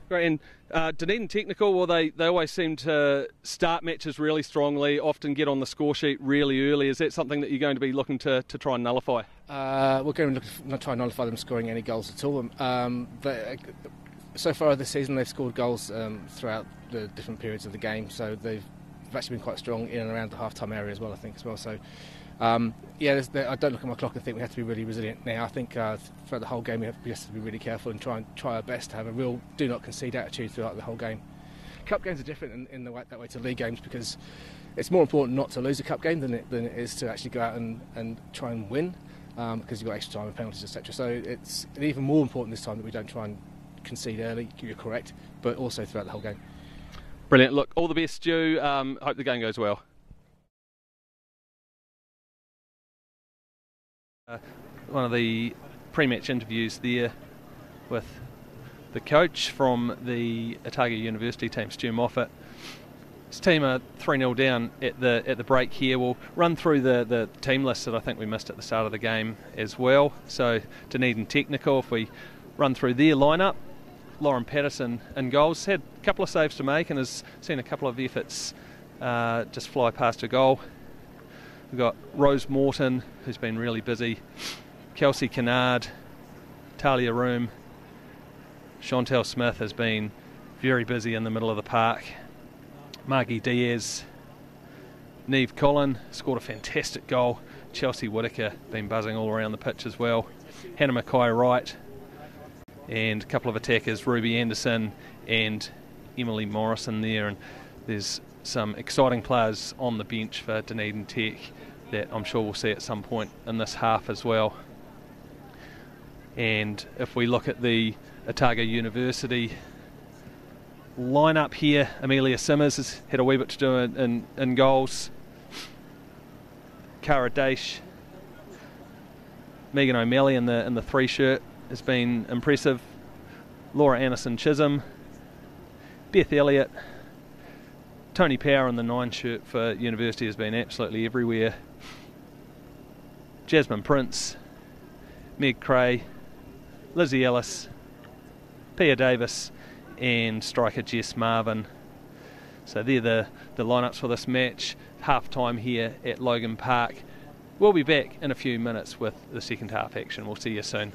Great. And uh, Dunedin Technical, well, they, they always seem to start matches really strongly, often get on the score sheet really early. Is that something that you're going to be looking to, to try and nullify? Uh, we're going to look, not try and nullify them scoring any goals at all. Um, so far this season, they've scored goals um, throughout the different periods of the game, so they've, they've actually been quite strong in and around the half-time area as well, I think, as well. So um, yeah, I don't look at my clock and think we have to be really resilient now. I think uh, throughout the whole game we have, to be really careful and try and try our best to have a real do not concede attitude throughout the whole game. Cup games are different in, in the way, that way to league games because it's more important not to lose a cup game than it, than it is to actually go out and, and try and win um, because you've got extra time and penalties, etc. So it's even more important this time that we don't try and concede early, you're correct, but also throughout the whole game. Brilliant. Look, all the best, Stu. Um, hope the game goes well. Uh, one of the pre-match interviews there with the coach from the Otago University team, Stu Moffat. This team are 3 0 down at the at the break here. We'll run through the, the team list that I think we missed at the start of the game as well. So, Dunedin Technical, if we run through their lineup, Lauren Patterson in goals, had a couple of saves to make and has seen a couple of efforts uh, just fly past a goal. We've got Rose Morton, who's been really busy, Kelsey Kennard, Talia Room, Chantel Smith has been very busy in the middle of the park. Margie Diaz, Neve Collin scored a fantastic goal. Chelsea Whitaker been buzzing all around the pitch as well. Hannah Mackay Wright and a couple of attackers, Ruby Anderson and Emily Morrison there. And there's some exciting players on the bench for Dunedin Tech that I'm sure we'll see at some point in this half as well. And if we look at the Otago University lineup here. Amelia Simmers has had a wee bit to do in, in, in goals. Cara Daish, Megan O'Malley in the in the three shirt has been impressive. Laura Anderson Chisholm, Beth Elliott, Tony Power in the nine shirt for University has been absolutely everywhere. Jasmine Prince, Meg Cray, Lizzie Ellis, Pia Davis, and striker Jess Marvin. So they're the, the lineups for this match. Half time here at Logan Park. We'll be back in a few minutes with the second half action. We'll see you soon.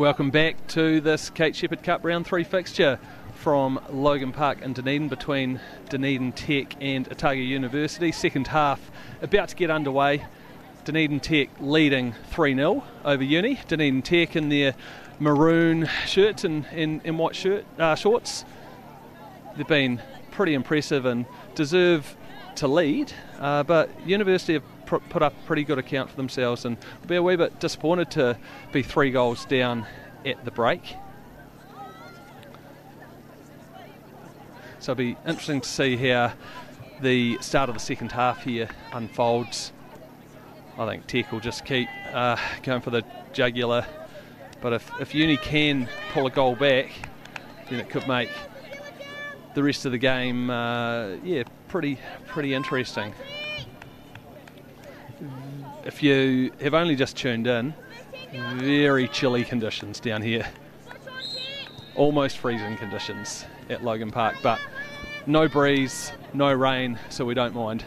Welcome back to this Kate Sheppard Cup round three fixture from Logan Park in Dunedin between Dunedin Tech and Otago University. Second half about to get underway. Dunedin Tech leading 3 0 over Uni. Dunedin Tech in their maroon shirts and, and, and white shirt uh, shorts. They've been pretty impressive and deserve to lead, uh, but University have pr- put up a pretty good account for themselves and be a wee bit disappointed to be three goals down at the break. So it'll be interesting to see how the start of the second half here unfolds. I think Tech will just keep uh, going for the jugular, but if, if Uni can pull a goal back, then it could make the rest of the game, uh, yeah, pretty pretty interesting. If you have only just tuned in, very chilly conditions down here, almost freezing conditions at Logan Park, but no breeze, no rain, so we don't mind.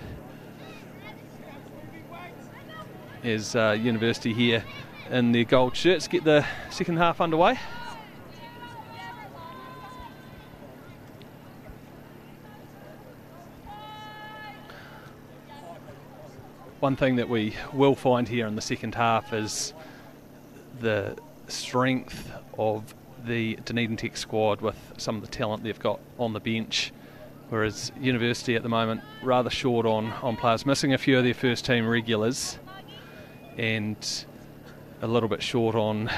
Is uh, University here in their gold shirts get the second half underway. One thing that we will find here in the second half is the strength of the Dunedin Tech squad with some of the talent they've got on the bench. Whereas University at the moment rather short on, on players, missing a few of their first team regulars and a little bit short on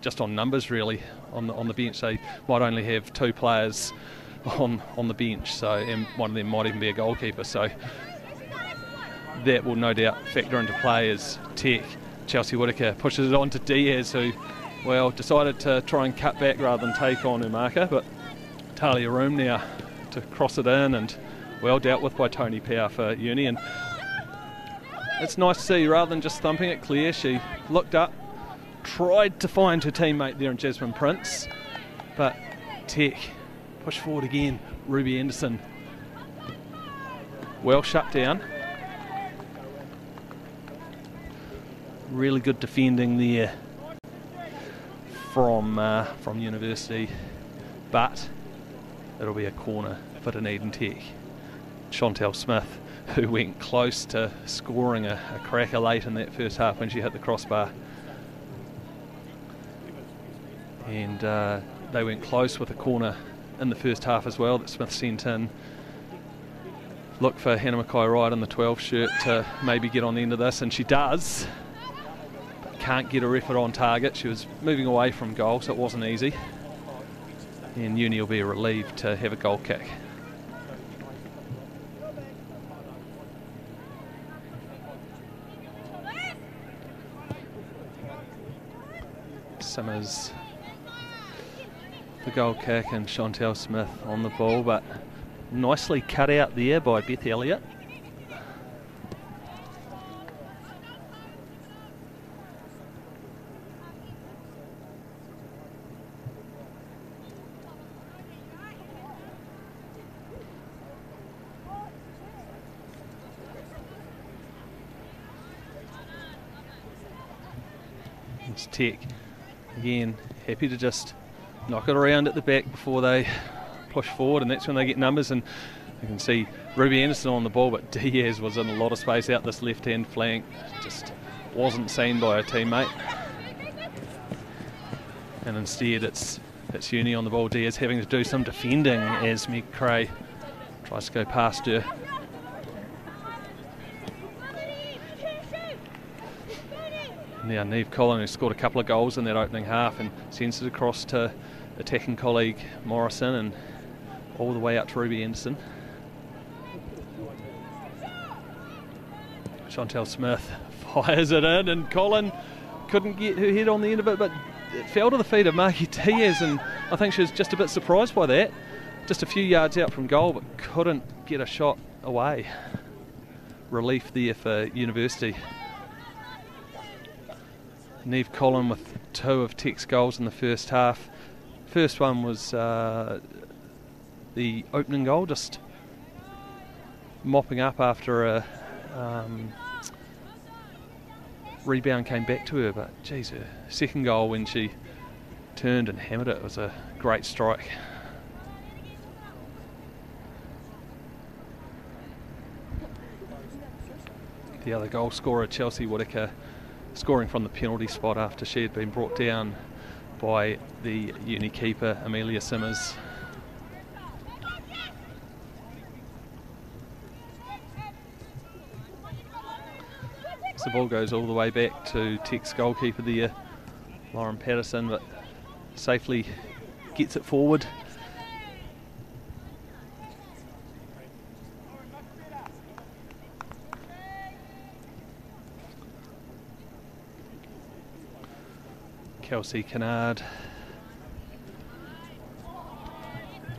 just on numbers really on the, on the bench. They might only have two players on on the bench, so and one of them might even be a goalkeeper. So that will no doubt factor into play as Tech, Chelsea Whitaker pushes it on to Diaz, who, well, decided to try and cut back rather than take on Umaka, but Talia room now to cross it in and well dealt with by Tony Power for Uni. And it's nice to see, rather than just thumping it clear, she looked up, tried to find her teammate there in Jasmine Prince, but Tech push forward again. Ruby Anderson well shut down. Really good defending there from uh, from University, but it'll be a corner for Dunedin Tech. Chantel Smith, who went close to scoring a, a cracker late in that first half when she hit the crossbar. And uh, they went close with a corner in the first half as well that Smith sent in. Look for Hannah Mackay Wright in the 12 shirt to maybe get on the end of this, and she does can't get her effort on target. She was moving away from goal, so it wasn't easy. And Uni will be relieved to have a goal kick. Simmers the goal kick and Chantel Smith on the ball, but nicely cut out there by Beth Elliott. Tech. Again, happy to just knock it around at the back before they push forward, and that's when they get numbers. And you can see Ruby Anderson on the ball, but Diaz was in a lot of space out this left hand flank. Just wasn't seen by a teammate. And instead, it's it's Uni on the ball. Diaz having to do some defending as Meg Cray tries to go past her. Now Neve Collin, who scored a couple of goals in that opening half and sends it across to attacking colleague Morrison and all the way out to Ruby Anderson. Chantel Smith fires it in and Collin couldn't get her head on the end of it but it fell to the feet of Marky Diaz and I think she was just a bit surprised by that. Just a few yards out from goal but couldn't get a shot away. Relief there for University. Neve Collin with two of Tech's goals in the first half. First one was uh, the opening goal, just mopping up after a um, rebound came back to her. But geez, her second goal when she turned and hammered it. It was a great strike. The other goal scorer, Chelsea Whitaker, scoring from the penalty spot after she had been brought down by the uni keeper, Amelia Simmers. the ball goes all the way back to Tech's goalkeeper there, Lauren Patterson, but safely gets it forward. Kelsey Kennard.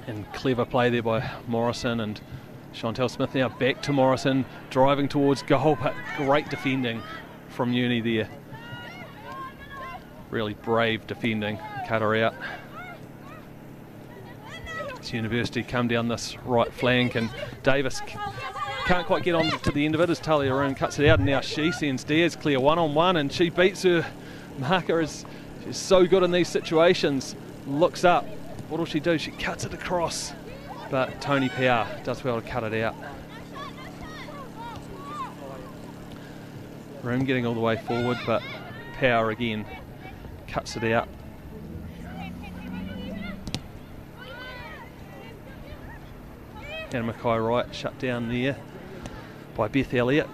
And clever play there by Morrison and Chantel Smith now back to Morrison, driving towards goal, but great defending from Uni there. Really brave defending, cut her out. It's University come down this right flank, and Davis can't quite get on to the end of it as Talia Room cuts it out, and now she sends Diaz clear one on one, and she beats her marker. Is she's so good in these situations. Looks up. What will she do? She cuts it across but Tony Power does well to cut it out. Room getting all the way forward, but Power again cuts it out. Hannah Mackay Wright shut down there by Beth Elliott.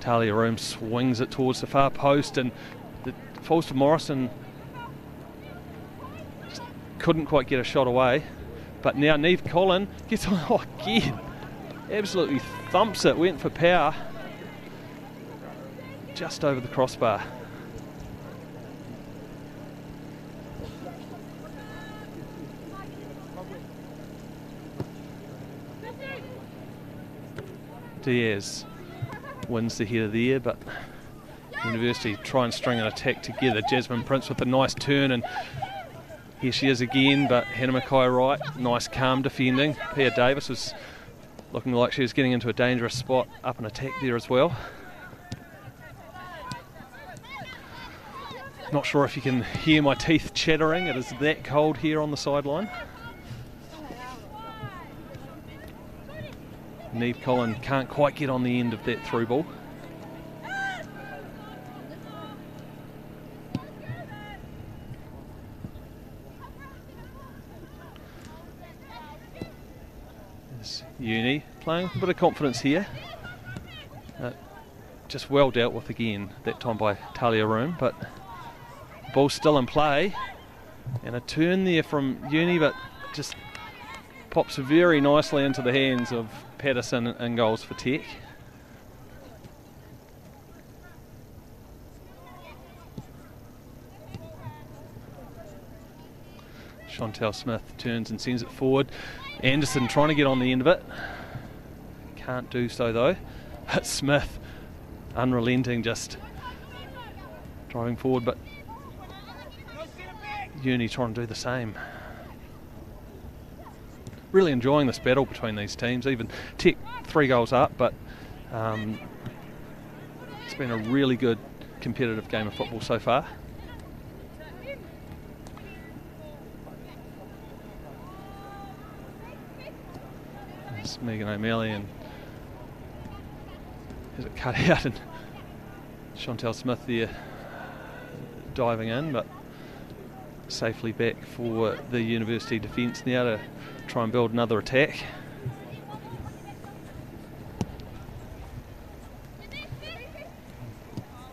Talia Room swings it towards the far post and falls to Morrison couldn't quite get a shot away. But now Neve Collin gets on oh, again. Absolutely thumps it. Went for power. Just over the crossbar. Diaz wins the head of the year, but University try and string an attack together. Jasmine Prince with a nice turn and here she is again, but Hannah Mackay Wright. Nice calm defending. Pia Davis was looking like she was getting into a dangerous spot up an attack there as well. Not sure if you can hear my teeth chattering. It is that cold here on the sideline. Neve Collin can't quite get on the end of that through ball. Uni playing a bit of confidence here. Uh, just well dealt with again, that time by Talia Room, but ball still in play. And a turn there from Uni, but just pops very nicely into the hands of Patterson and goals for Tech. Chantel Smith turns and sends it forward. Anderson trying to get on the end of it. Can't do so though. But Smith, unrelenting, just driving forward, but Uni trying to do the same. Really enjoying this battle between these teams. Even Tech three goals up, but um, it's been a really good competitive game of football so far. Megan O'Malley and has it cut out and Chantel Smith there diving in but safely back for the university defence now to try and build another attack.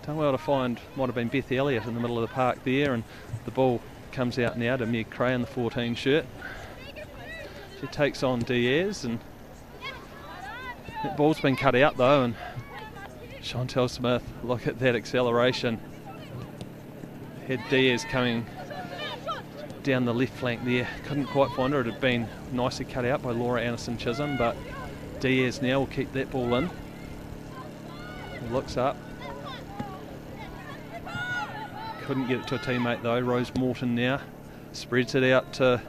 Done well to find might have been Beth Elliott in the middle of the park there and the ball comes out now to Meg Cray in the 14 shirt. She takes on Diaz and that ball's been cut out though, and Chantel Smith, look at that acceleration. Had Diaz coming down the left flank there. Couldn't quite find her. It had been nicely cut out by Laura Anderson Chisholm, but Diaz now will keep that ball in. Looks up. Couldn't get it to a teammate though. Rose Morton now spreads it out to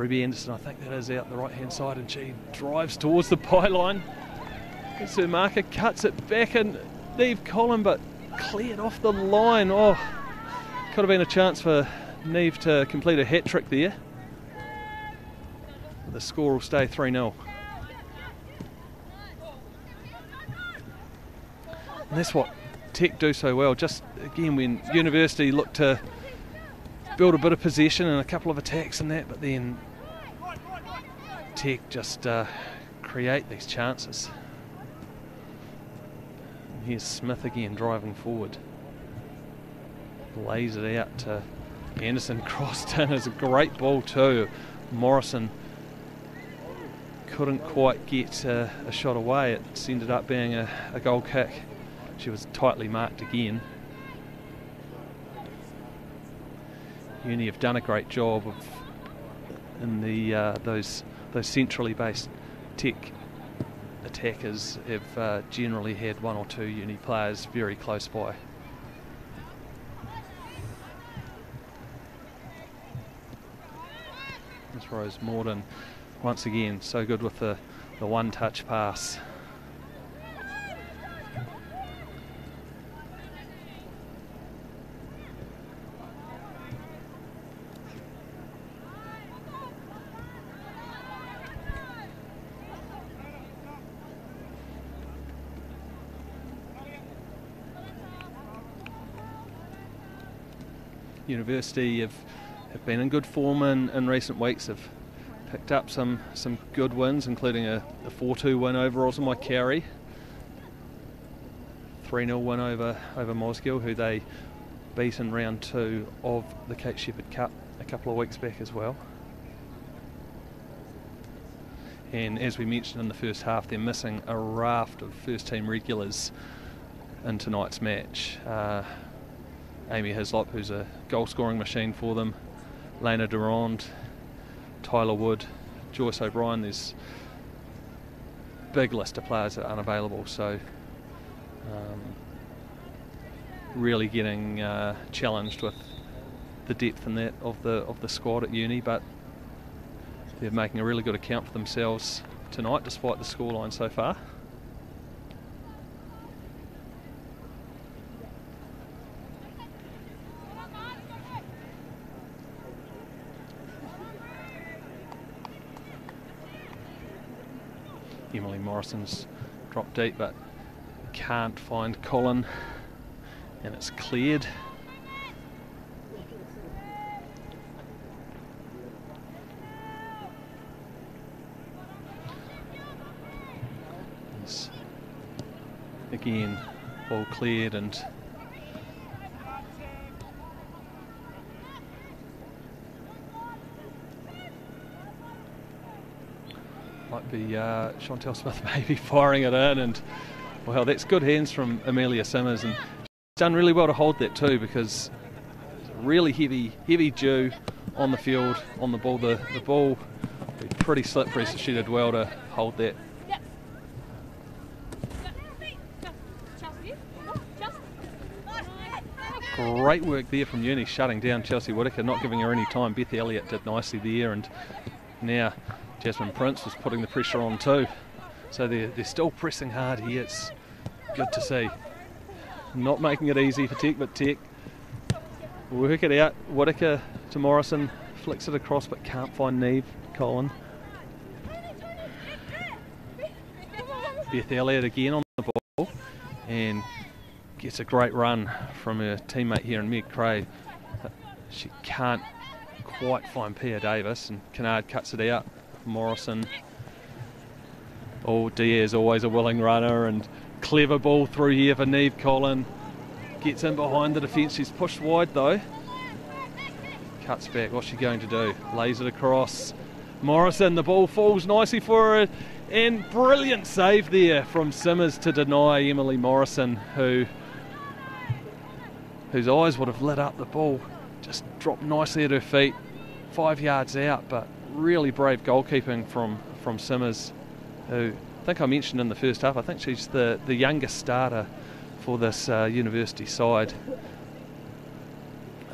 Ruby Anderson, I think that is out the right hand side, and she drives towards the byline. Gets her marker, cuts it back, and Neve Collin, but cleared off the line. Oh, Could have been a chance for Neve to complete a hat trick there. The score will stay 3 0. And that's what Tech do so well. Just again, when University looked to build a bit of possession and a couple of attacks and that, but then Tech just uh, create these chances. Here's Smith again driving forward. Lays it out to Anderson. Crossed in is a great ball too. Morrison couldn't quite get uh, a shot away. It ended up being a, a goal kick. She was tightly marked again. Uni have done a great job of in the uh, those those centrally based tech attackers have uh, generally had one or two uni players very close by. Rose Morton once again so good with the, the one touch pass. University have, have been in good form in, in recent weeks, have picked up some, some good wins, including a, a 4 2 win over Rosamai 3 0 win over, over Mosgiel, who they beat in round two of the Kate Sheppard Cup a couple of weeks back as well. And as we mentioned in the first half, they're missing a raft of first team regulars in tonight's match. Uh, Amy Hislop, who's a goal scoring machine for them, Lena Durand, Tyler Wood, Joyce O'Brien. There's big list of players that are unavailable, so um, really getting uh, challenged with the depth and that of the of the squad at uni, but they're making a really good account for themselves tonight, despite the scoreline so far. Emily Morrison's dropped deep but can't find Collin and it's cleared. again all cleared and be uh, Chantel Smith maybe firing it in, and well, that's good hands from Amelia Simmers, and done really well to hold that too because really heavy, heavy dew on the field, on the ball. The the ball be pretty slippery, so she did well to hold that. Great work there from Uni, shutting down Chelsea Whitaker, not giving her any time. Beth Elliott did nicely there, and now Jasmine Prince was putting the pressure on too. So they're, they're still pressing hard here. It's good to see. Not making it easy for Tech, but Tech work it out. Whitaker to Morrison, flicks it across but can't find Neve. Collin. Beth Elliott again on the ball and gets a great run from her teammate here in Meg Cray. She can't quite find Pia Davis and Kennard cuts it out. Morrison. Oh, Diaz always a willing runner and clever ball through here for Neve Collin. Gets in behind the defence. She's pushed wide though. Cuts back. What's she going to do? Lays it across. Morrison, the ball falls nicely for her. And brilliant save there from Simmers to deny Emily Morrison, who whose eyes would have lit up the ball. Just dropped nicely at her feet, five yards out, but really brave goalkeeping from from Simmers, who I think I mentioned in the first half. I think she's the the youngest starter for this uh, university side.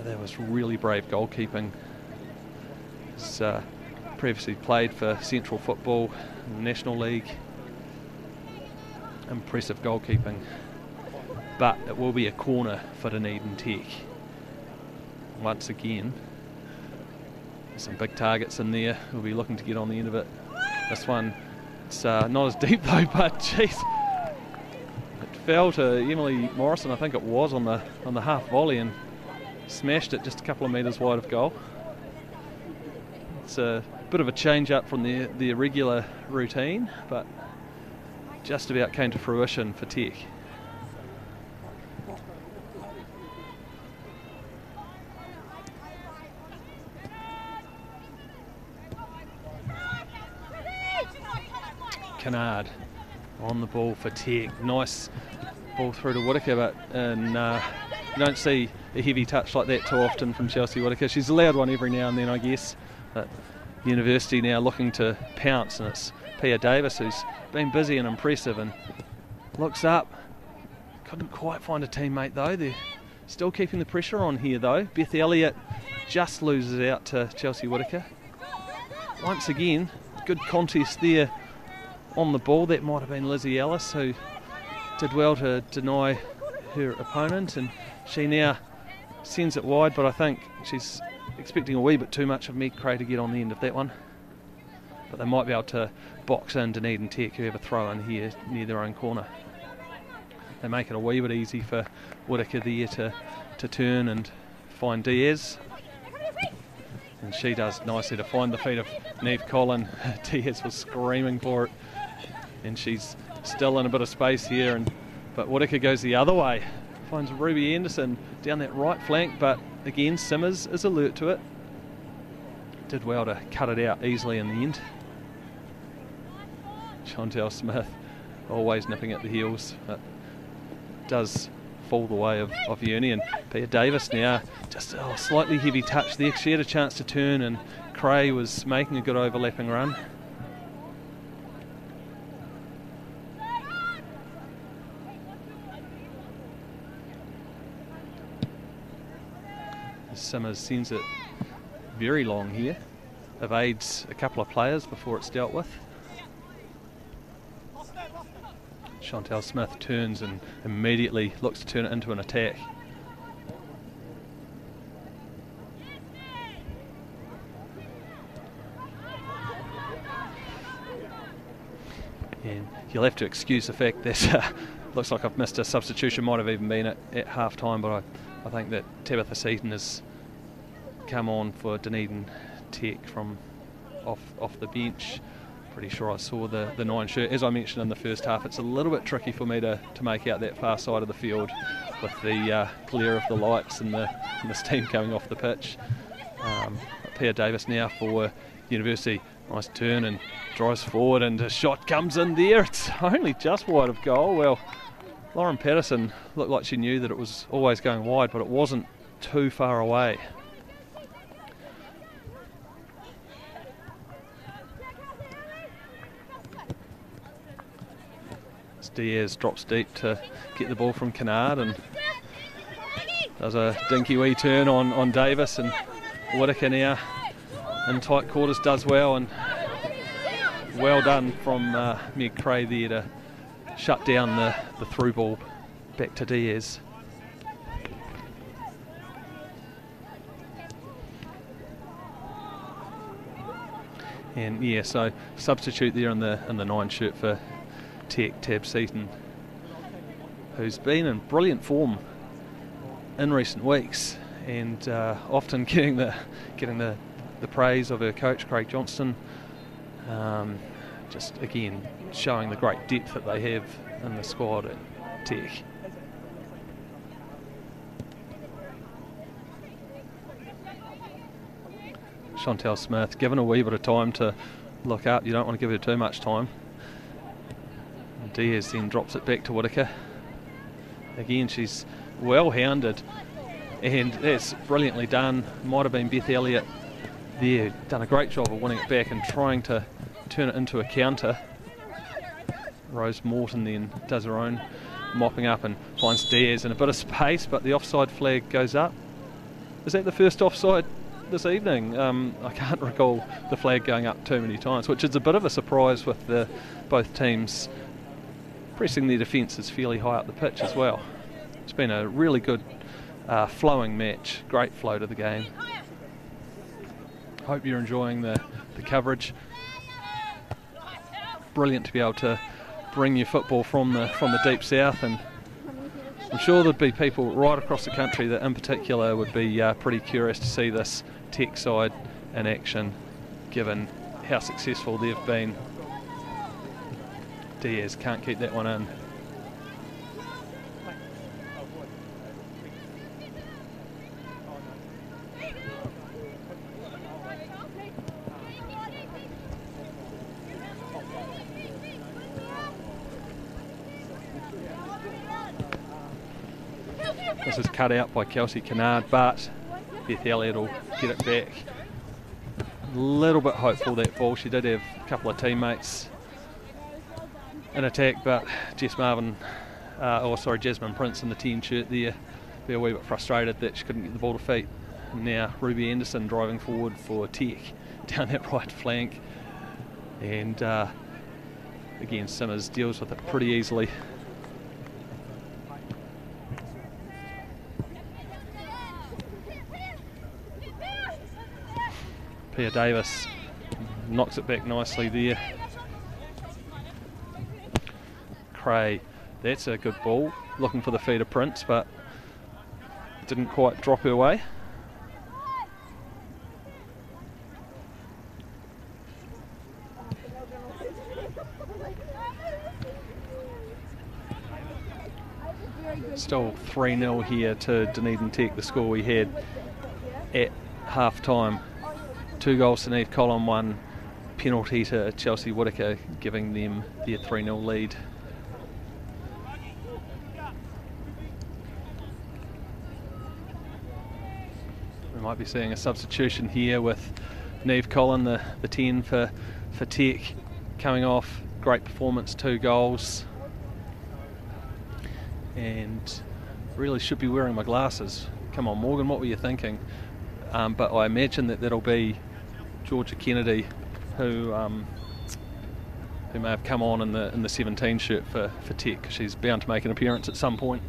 That was really brave goalkeeping. He's uh, previously played for Central Football, National League. Impressive goalkeeping. But it will be a corner for Dunedin Tech. once again. Some big targets in there. We'll be looking to get on the end of it. This one, it's uh, not as deep though, but jeez, it fell to Emily Morrison. I think it was on the on the half volley and smashed it just a couple of metres wide of goal. It's a bit of a change up from the the irregular routine, but just about came to fruition for Tech. Kennard on the ball for Tech. Nice ball through to Whitaker, but and, uh, you don't see a heavy touch like that too often from Chelsea Whitaker. She's allowed one every now and then, I guess. But University now looking to pounce, and it's Pia Davis who's been busy and impressive and looks up. Couldn't quite find a teammate though. They're still keeping the pressure on here though. Beth Elliott just loses out to Chelsea Whitaker. Once again, good contest there on the ball. That might have been Lizzie Ellis who did well to deny her opponent, and she now sends it wide. But I think she's expecting a wee bit too much of Meg Cray to get on the end of that one. But they might be able to box in Dunedin Tech, who have a throw in here near their own corner. They make it a wee bit easy for Whitaker there to, to turn and find Diaz. And she does nicely to find the feet of Neve Collin. Diaz was screaming for it and she's still in a bit of space here. And but Whitaker goes the other way, finds Ruby Anderson down that right flank, but again Simmers is alert to it. Did well to cut it out easily in the end. Chantel Smith always nipping at the heels, but does fall the way of, of Uni and Pia Davis now just a oh, slightly heavy touch there. She had a chance to turn and Cray was making a good overlapping run. Simmers sends it very long here. Evades a couple of players before it's dealt with. Chantel Smith turns and immediately looks to turn it into an attack. And you'll have to excuse the fact that uh, looks like I've missed a substitution, might have even been at, at half time, but I, I think that Tabitha Seaton has come on for Dunedin Tech from off off the bench. Pretty sure I saw the, the nine shirt. As I mentioned in the first half, it's a little bit tricky for me to, to make out that far side of the field with the uh, glare of the lights and the, and the steam coming off the pitch. Um, Pia Davis now for University. Nice turn and drives forward, and a shot comes in there. It's only just wide of goal. Well, Lauren Patterson looked like she knew that it was always going wide, but it wasn't too far away. Diaz drops deep to get the ball from Kennard and does a dinky wee turn on, on Davis and Whitaker now in tight quarters does well and well done from uh, Meg Cray there to shut down the, the through ball back to Diaz. And yeah, so substitute there in the in the nine shirt for Tech, Tab Seaton, who's been in brilliant form in recent weeks and uh, often getting the getting the, the praise of her coach Craig Johnston. Um, just again showing the great depth that they have in the squad at Tech. Chantel Smith, given a wee bit of time to look up, you don't want to give her too much time. Diaz then drops it back to Whitaker. Again, she's well hounded, and that's brilliantly done. Might have been Beth Elliott there, done a great job of winning it back and trying to turn it into a counter. Rose Morton then does her own mopping up and finds Diaz in a bit of space, but the offside flag goes up. Is that the first offside this evening? Um, I can't recall the flag going up too many times, which is a bit of a surprise with the both teams pressing their defence is fairly high up the pitch as well. It's been a really good uh, flowing match, great flow to the game. Hope you're enjoying the, the coverage. Brilliant to be able to bring you football from the from the deep south, and I'm sure there'd be people right across the country that, in particular, would be uh, pretty curious to see this tech side in action, given how successful they've been. Diaz can't keep that one in. This is cut out by Kelsey Kennard, but Beth Elliott will get it back. A little bit hopeful that ball. She did have a couple of teammates in attack, but Jess Marvin, uh, or sorry, Jasmine Prince in the 10 shirt there, be a wee bit frustrated that she couldn't get the ball to feet. Now Ruby Anderson driving forward for Tech down that right flank, and uh, again Simmers deals with it pretty easily. Pia Davis knocks it back nicely there. Cray, that's a good ball. Looking for the feed of Prince, but didn't quite drop her way. Still 3 0 here to Dunedin Tech, the score we had at half time two goals to Neve Collin, one penalty to Chelsea Whitaker, giving them their 3 0 lead. Might be seeing a substitution here with Neve Collin, the, the 10 for, for Tech, coming off. Great performance, two goals. And really should be wearing my glasses. Come on, Morgan, what were you thinking? Um, but I imagine that that'll be Georgia Kennedy, who um, who may have come on in the in the 17 shirt for for Tech. She's bound to make an appearance at some point.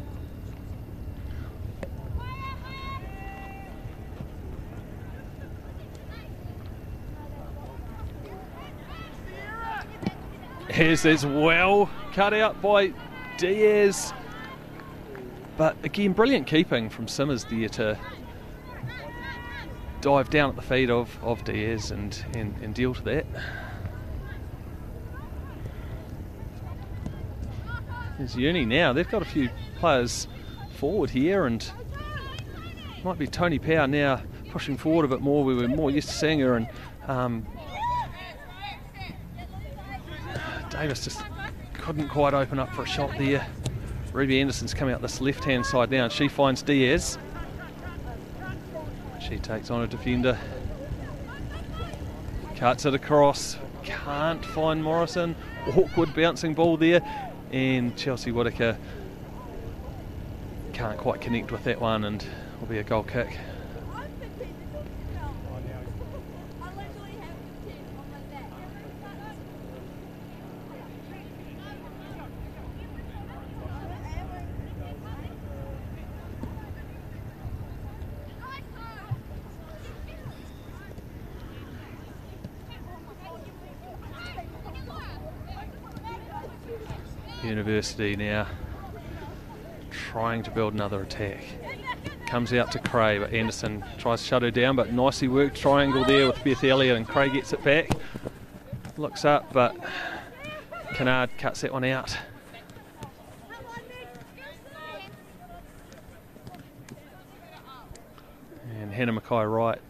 Here's as well cut out by Diaz. But again, brilliant keeping from Simmers there to dive down at the feet of, of Diaz and, and, and deal to that. There's Uni now. They've got a few players forward here and might be Tony Power now pushing forward a bit more. We were more used to seeing her and um, Davis just couldn't quite open up for a shot there. Ruby Anderson's coming out this left hand side now and she finds Diaz. She takes on a defender. Cuts it across. Can't find Morrison. Awkward bouncing ball there. And Chelsea Whitaker can't quite connect with that one and will be a goal kick. University now trying to build another attack. Comes out to Cray, but Anderson tries to shut her down, but nicely worked triangle there with Beth Elliott, and Cray gets it back. Looks up, but Kennard cuts that one out. And Hannah Mackay Wright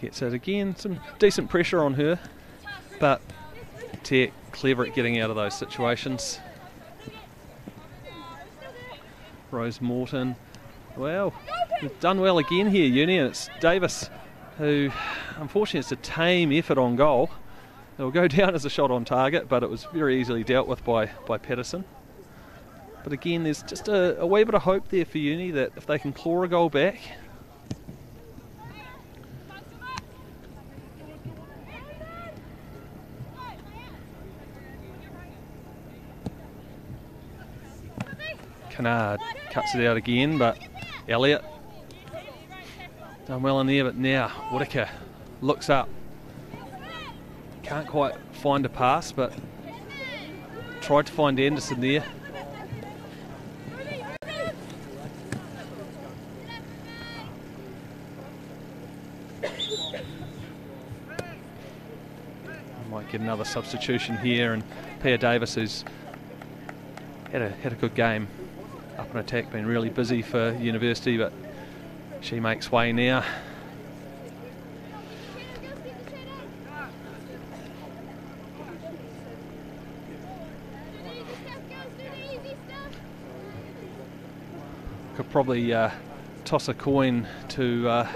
gets it again. Some decent pressure on her, but Tech clever at getting out of those situations. Rose Morton. Well, done well again here, Uni, and it's Davis who, unfortunately, it's a tame effort on goal. It'll go down as a shot on target, but it was very easily dealt with by, by Patterson. But again, there's just a, a wee bit of hope there for Uni that if they can claw a goal back, Kennard uh, cuts it out again, but Elliott Done well in there, but now Whitaker looks up. Can't quite find a pass, but tried to find Anderson there. Might get another substitution here, and Pia Davis, who's had a had a good game up and attack, been really busy for University, but she makes way now. Could probably uh, toss a coin to uh,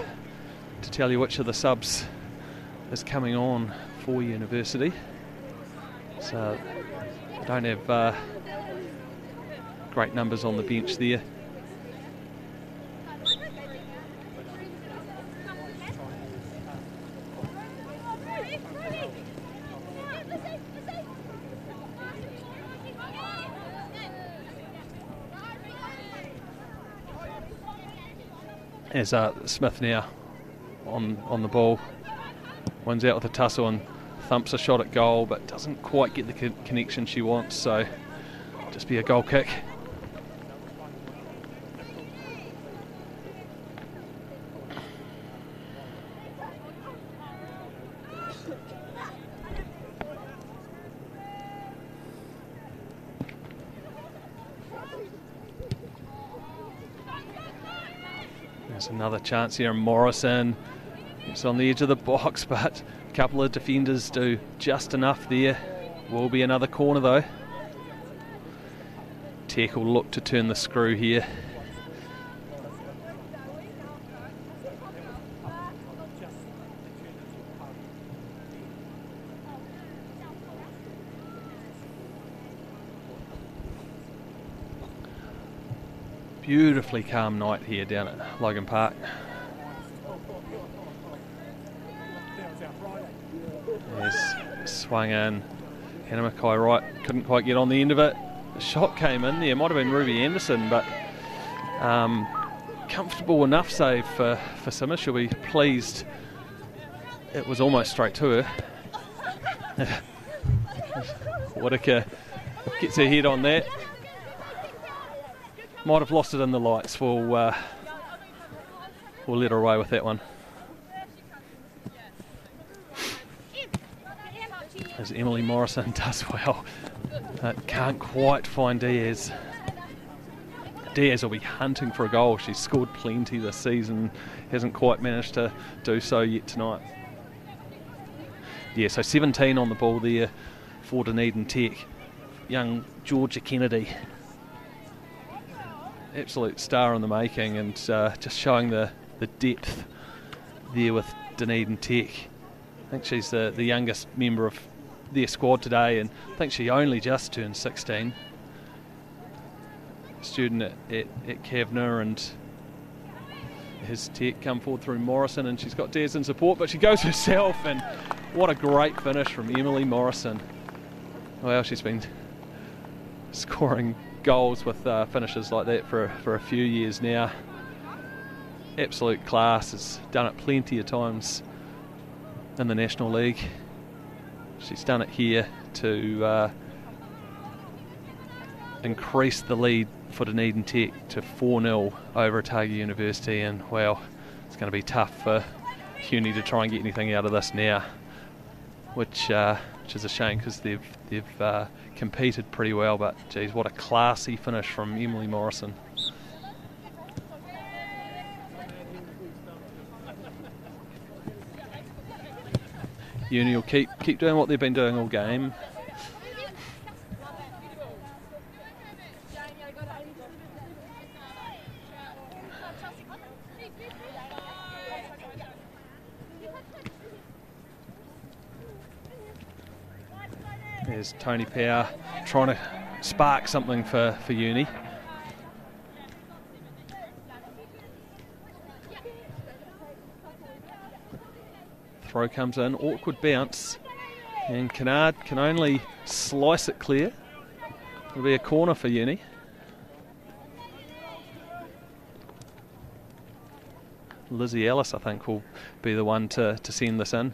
to tell you which of the subs is coming on for University. So I don't have uh, great numbers on the bench there. As uh, Smith now on on the ball, wins out with a tussle and thumps a shot at goal, but doesn't quite get the co connection she wants. So just be a goal kick. Another chance here. Morrison it's on the edge of the box, but a couple of defenders do just enough there. Will be another corner though. Tech will look to turn the screw here. Beautifully calm night here down at Logan Park. Yes, swung in. Hannah Mackay Wright, couldn't quite get on the end of it. The shot came in there, might have been Ruby Anderson, but um, comfortable enough save for, for Simmer. She'll be pleased. It was almost straight to her. Whitaker gets her head on that. Might have lost it in the lights. We'll, uh, we'll let her away with that one. As Emily Morrison does well. Uh, can't quite find Diaz. Diaz will be hunting for a goal. She's scored plenty this season. Hasn't quite managed to do so yet tonight. Yeah, so 17 on the ball there for Dunedin Tech. Young Georgia Kennedy absolute star in the making and uh, just showing the, the depth there with Dunedin Tech. I think she's the, the youngest member of their squad today and I think she only just turned 16. Student at, at, at Kavanagh and his Tech come forward through Morrison and she's got Des in support but she goes herself and what a great finish from Emily Morrison. Well, she's been scoring goals with uh, finishes like that for, for a few years now. Absolute class, has done it plenty of times in the National League. She's done it here to uh, increase the lead for Dunedin Tech to 4 0 over Otago University, and well, it's going to be tough for Uni to try and get anything out of this now, which uh, which is a shame because they've they've uh, competed pretty well. But geez, what a classy finish from Emily Morrison. Uni will keep keep doing what they've been doing all game. There's Tony Power trying to spark something for, for Uni. Throw comes in, awkward bounce, and Kennard can only slice it clear. It'll be a corner for Uni. Lizzie Ellis, I think, will be the one to, to send this in.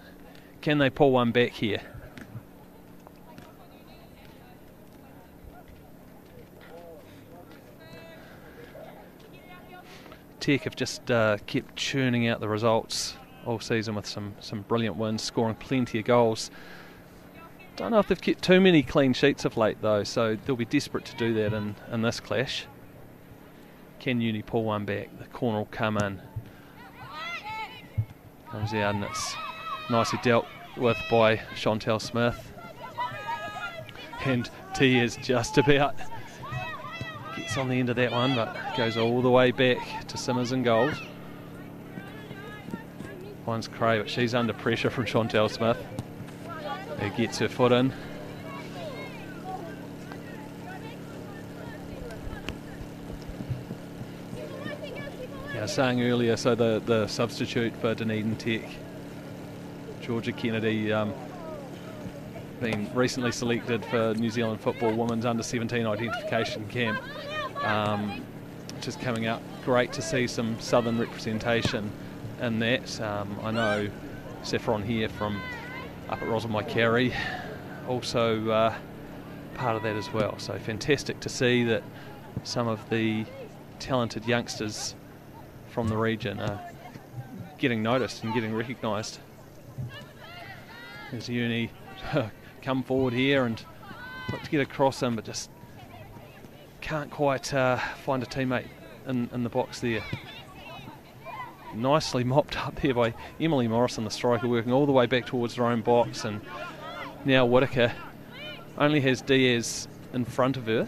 Can they pull one back here? Tech have just uh, kept churning out the results all season with some, some brilliant wins, scoring plenty of goals. Don't know if they've kept too many clean sheets of late though, so they'll be desperate to do that in, in this clash. Can Uni pull one back? The corner will come in. Comes out and it's nicely dealt with by Chantel Smith. And T is just about gets on the end of that one, but goes all the way back to Simmers and gold. Finds Cray, but she's under pressure from Chantel Smith. Who gets her foot in. Yeah, I was saying earlier, so the, the substitute for Dunedin Tech, Georgia Kennedy, um, been recently selected for New Zealand Football Women's Under 17 Identification Camp, um, coming out. Great to see some southern representation in that. Um, I know Saffron here from up at Roselmae also uh, part of that as well. So fantastic to see that some of the talented youngsters from the region are getting noticed and getting recognised. There's Uni come forward here and to get across him, but just can't quite uh, find a teammate in, in the box there. Nicely mopped up there by Emily Morrison, the striker, working all the way back towards her own box. And now Whitaker only has Diaz in front of her.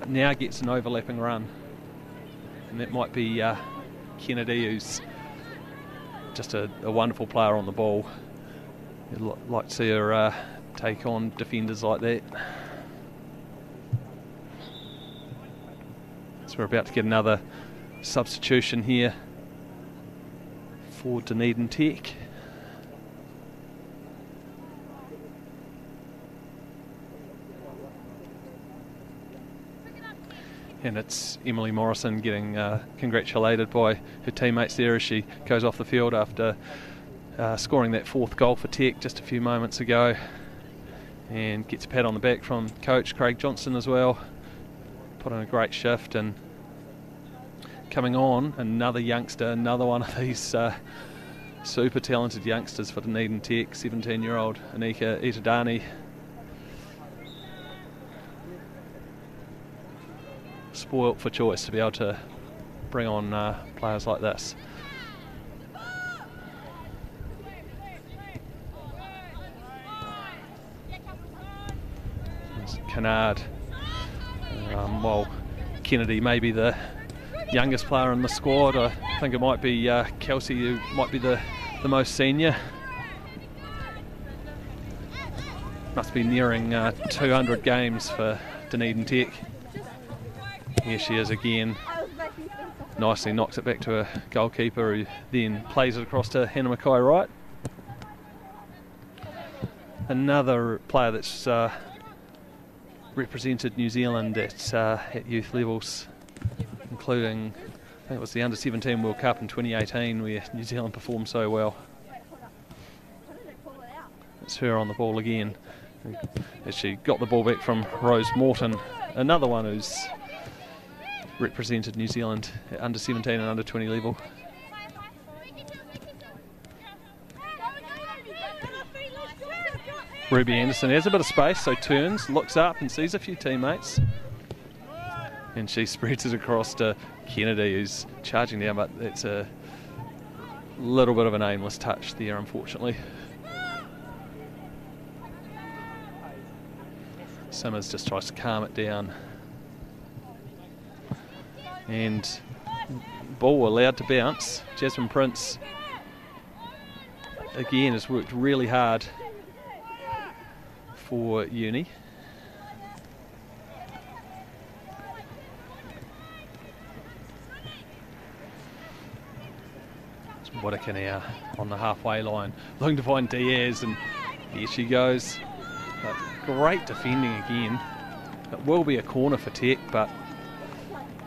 But now gets an overlapping run. And that might be uh, Kennedy, who's just a, a wonderful player on the ball. I'd like to see her uh, take on defenders like that. We're about to get another substitution here for Dunedin Tech. And it's Emily Morrison getting uh, congratulated by her teammates there as she goes off the field after uh, scoring that fourth goal for Tech just a few moments ago. And gets a pat on the back from coach Craig Johnson as well. Put in a great shift and coming on another youngster, another one of these uh, super talented youngsters for Dunedin Tech, 17 year old Anika Itadani. Spoilt for choice to be able to bring on uh, players like this. Kennard. Um, well, Kennedy may be the youngest player in the squad. I think it might be uh, Kelsey who might be the, the most senior. Must be nearing uh, 200 games for Dunedin Tech. Here she is again. Nicely knocks it back to a goalkeeper who then plays it across to Hannah Mackay Wright. Another player that's uh, represented New Zealand at, uh, at youth levels, including I think it was the Under 17 World Cup in 2018 where New Zealand performed so well. It's her on the ball again. As she got the ball back from Rose Morton, another one who's represented New Zealand at under 17 and under 20 level. Ruby Anderson has a bit of space, so turns, looks up and sees a few teammates. And she spreads it across to Kennedy, who's charging down, but it's a little bit of an aimless touch there, unfortunately. Simmers just tries to calm it down. And ball allowed to bounce. Jasmine Prince, again, has worked really hard for uni. On the halfway line, looking to find Diaz, and here she goes. But great defending again. It will be a corner for Tech, but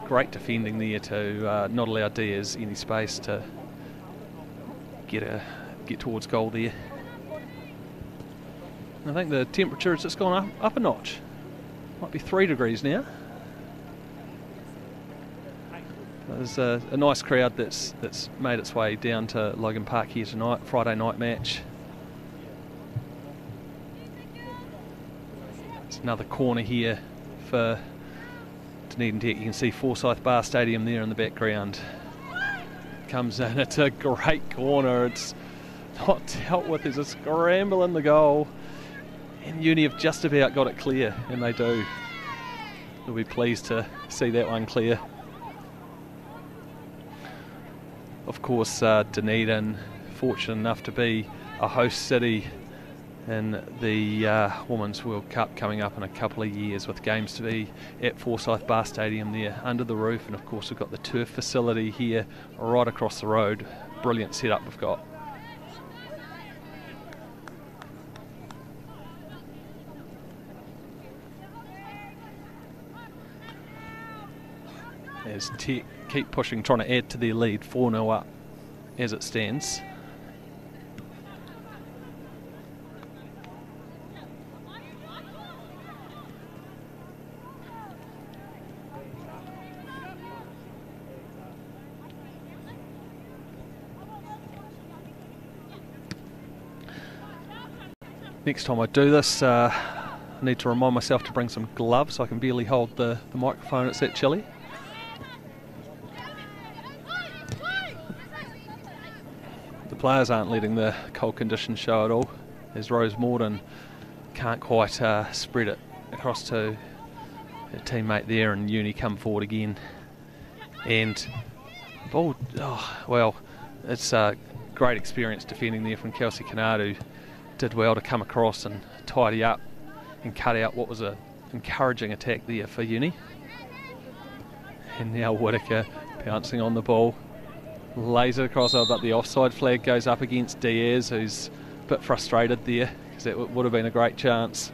great defending there to uh, not allow Diaz any space to get a get towards goal there. I think the temperature has just gone up, up a notch. Might be three degrees now. There's a, a, nice crowd that's that's made its way down to Logan Park here tonight, Friday night match. It's another corner here for Dunedin Tech. You can see Forsyth Barr Stadium there in the background. Comes in, it's a great corner. It's not dealt with. There's a scramble in the goal. And Uni have just about got it clear, and they do. They'll be pleased to see that one clear. Of course, uh, Dunedin, fortunate enough to be a host city in the uh, Women's World Cup coming up in a couple of years with games to be at Forsyth Barr Stadium there under the roof. And of course, we've got the turf facility here right across the road. Brilliant setup we've got. as Tech keep pushing, trying to add to their lead, 4 0 up as it stands. Next time I do this, uh, I need to remind myself to bring some gloves. I can barely hold the, the microphone, it's that chilly. Players aren't letting the cold conditions show at all, as Rose Morton can't quite uh, spread it across to a teammate there, and Uni come forward again. And ball, oh, well, it's a great experience defending there from Kelsey who did well to come across and tidy up and cut out what was a encouraging attack there for Uni. And now Whitaker pouncing on the ball it across, but the offside flag goes up against Diaz, who's a bit frustrated there because it would have been a great chance.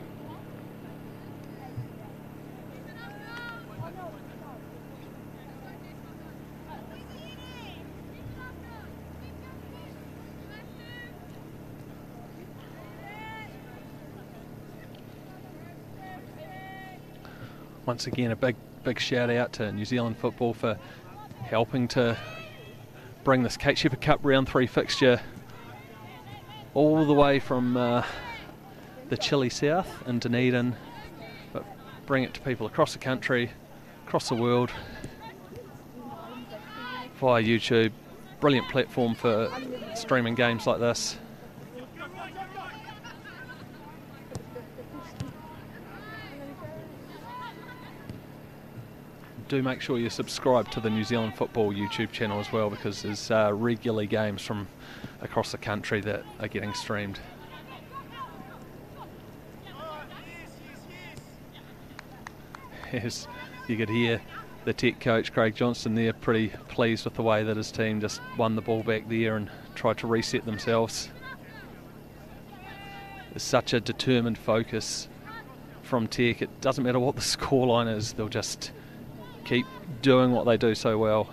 Once again, a big, big shout out to New Zealand football for helping to bring this Kate Sheppard Cup round three fixture all the way from uh, the chilly south in Dunedin, but bring it to people across the country, across the world via YouTube. Brilliant platform for streaming games like this. Do make sure you subscribe to the New Zealand Football YouTube channel as well because there's uh, regularly games from across the country that are getting streamed. Yes, you could hear the tech coach Craig Johnston there pretty pleased with the way that his team just won the ball back there and tried to reset themselves. There's such a determined focus from Tech. It doesn't matter what the scoreline is, they'll just keep doing what they do so well.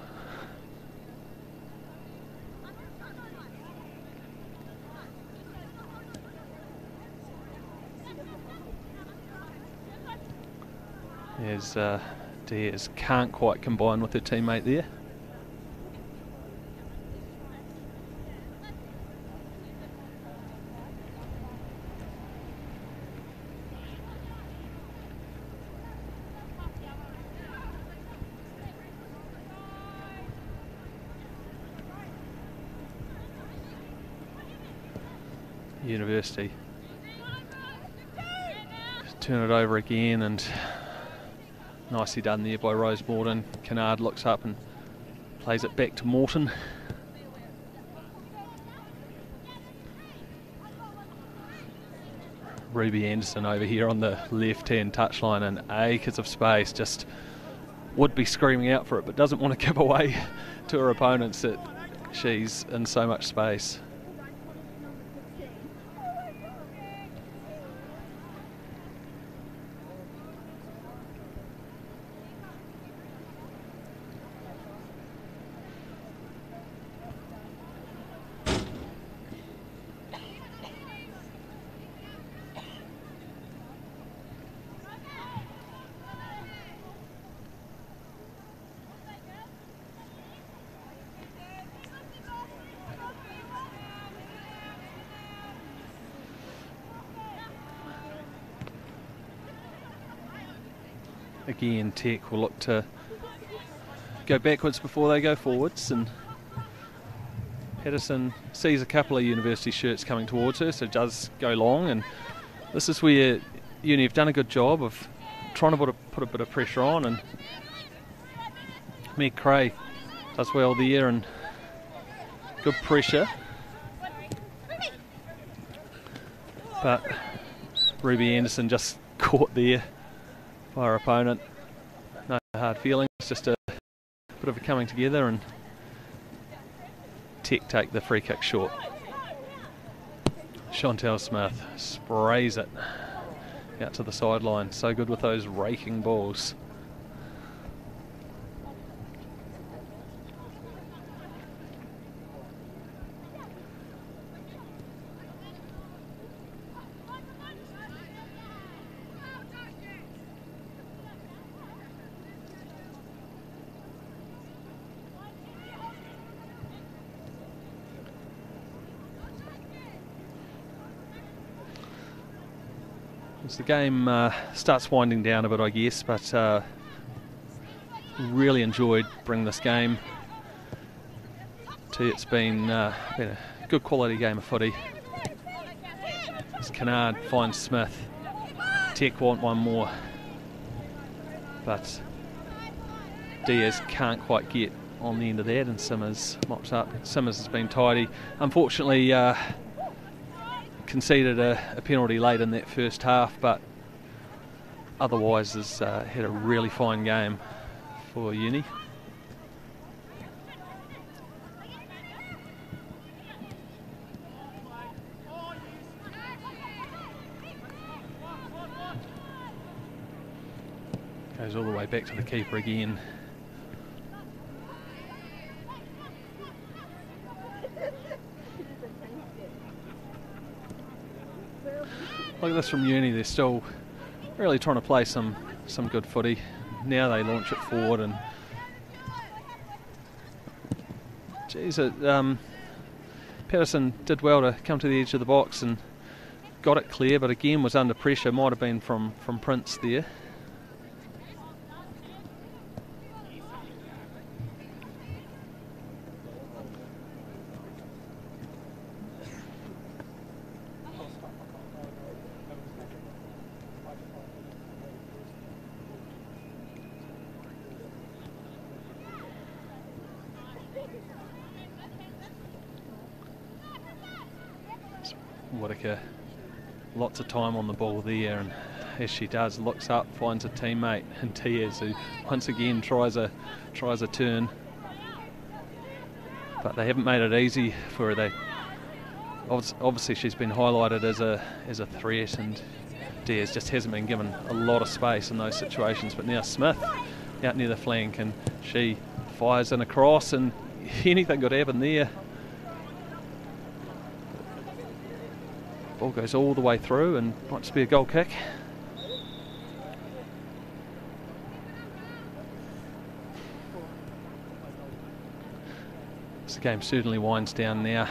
As uh, Diaz can't quite combine with her teammate there. University. Turn it over again and nicely done there by Rose Morton. Kennard looks up and plays it back to Morton. Ruby Anderson over here on the left hand touchline and acres of space just would be screaming out for it but doesn't want to give away to her opponents that she's in so much space. Again, Tech will look to go backwards before they go forwards. And Patterson sees a couple of university shirts coming towards her, so does go long. And this is where Uni have done a good job of trying to put a, put a bit of pressure on. And Meg Cray does well there and good pressure. But Ruby Anderson just caught there by her opponent. Hard feelings, just a bit of a coming together and Tech take the free kick short. Chantel Smith sprays it out to the sideline. So good with those raking balls. The game uh, starts winding down a bit, I guess, but uh, really enjoyed bringing this game to It's been, uh, been a good quality game of footy. As Kennard finds Smith. Tech want one more. But Diaz can't quite get on the end of that, and Simmers mops up. Simmers has been tidy. Unfortunately, uh, conceded a, a, penalty late in that first half, but otherwise has uh, had a really fine game for Uni. Goes all the way back to the keeper again. Look at this from Uni. They're still really trying to play some some good footy. Now they launch it forward and geez, um, Patterson did well to come to the edge of the box and got it clear, but again was under pressure. Might have been from from Prince there. Whitaker, lots of there, and as she does, looks up, finds a teammate, and Diaz, who once again tries a tries a turn, but they haven't made it easy for her. They obviously she's been highlighted as a as a threat, and Diaz just hasn't been given a lot of space in those situations. But now Smith out near the flank, and she fires in across, and anything could happen there. Ball goes all the way through and might just be a goal kick. This game certainly winds down now.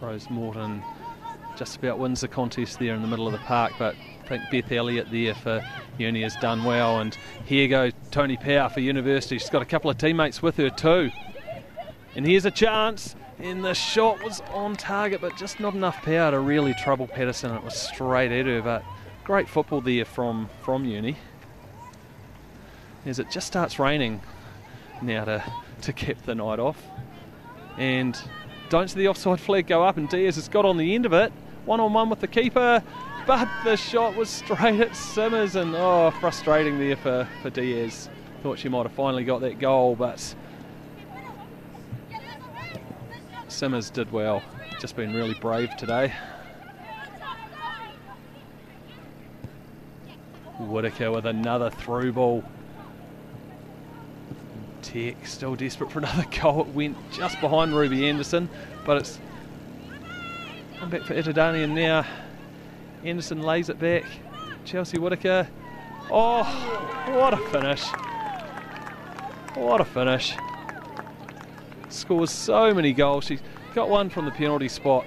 Rose Morton just about wins the contest there in the middle of the park, but think Beth Elliott there for Uni has done well. And here goes Tony Power for University. She's got a couple of teammates with her too. And here's a chance. And the shot was on target, but just not enough power to really trouble Patterson. It was straight at her, but great football there from, from Uni. As it just starts raining now to, to keep the night off. And don't see the offside flag go up, and Diaz has got on the end of it. One on one with the keeper but the shot was straight at Simmers, and oh, frustrating there for, for Diaz. Thought she might have finally got that goal, but Simmers did well. Just been really brave today. Whitaker with another through ball. Tech still desperate for another goal. It went just behind Ruby Anderson, but it's come back for Itadanian now. Anderson lays it back. Chelsea Whitaker. Oh, what a finish. What a finish. Scores so many goals. She got one from the penalty spot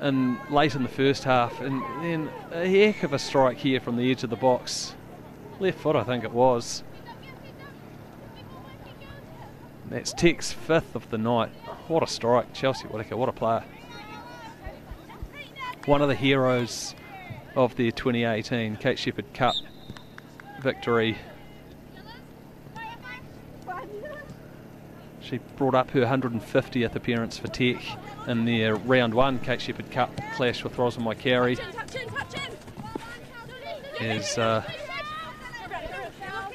and late in the first half, and then a heck of a strike here from the edge of the box. Left foot, I think it was. That's Tech's fifth of the night. What a strike, Chelsea Whitaker, what a player. One of the heroes of the 2018 Kate Sheppard Cup victory. She brought up her 150th appearance for Tech in their round one Kate Sheppard Cup clash with Roslyn-Wakari. Is uh,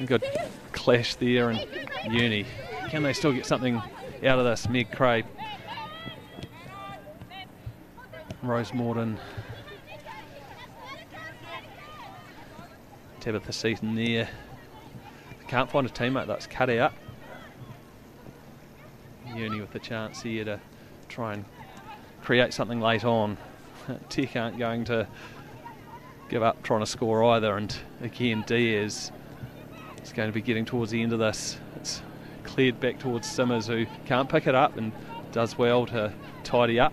a good clash there in uni. Can they still get something out of this? Meg Cray, Rose Morton, Tabitha Seaton there. Can't find a teammate that's cut out. Uni with the chance here to try and create something late on. Tech aren't going to give up trying to score either, and again Diaz is going to be getting towards the end of this. It's cleared back towards Simmers, who can't pick it up and does well to tidy up.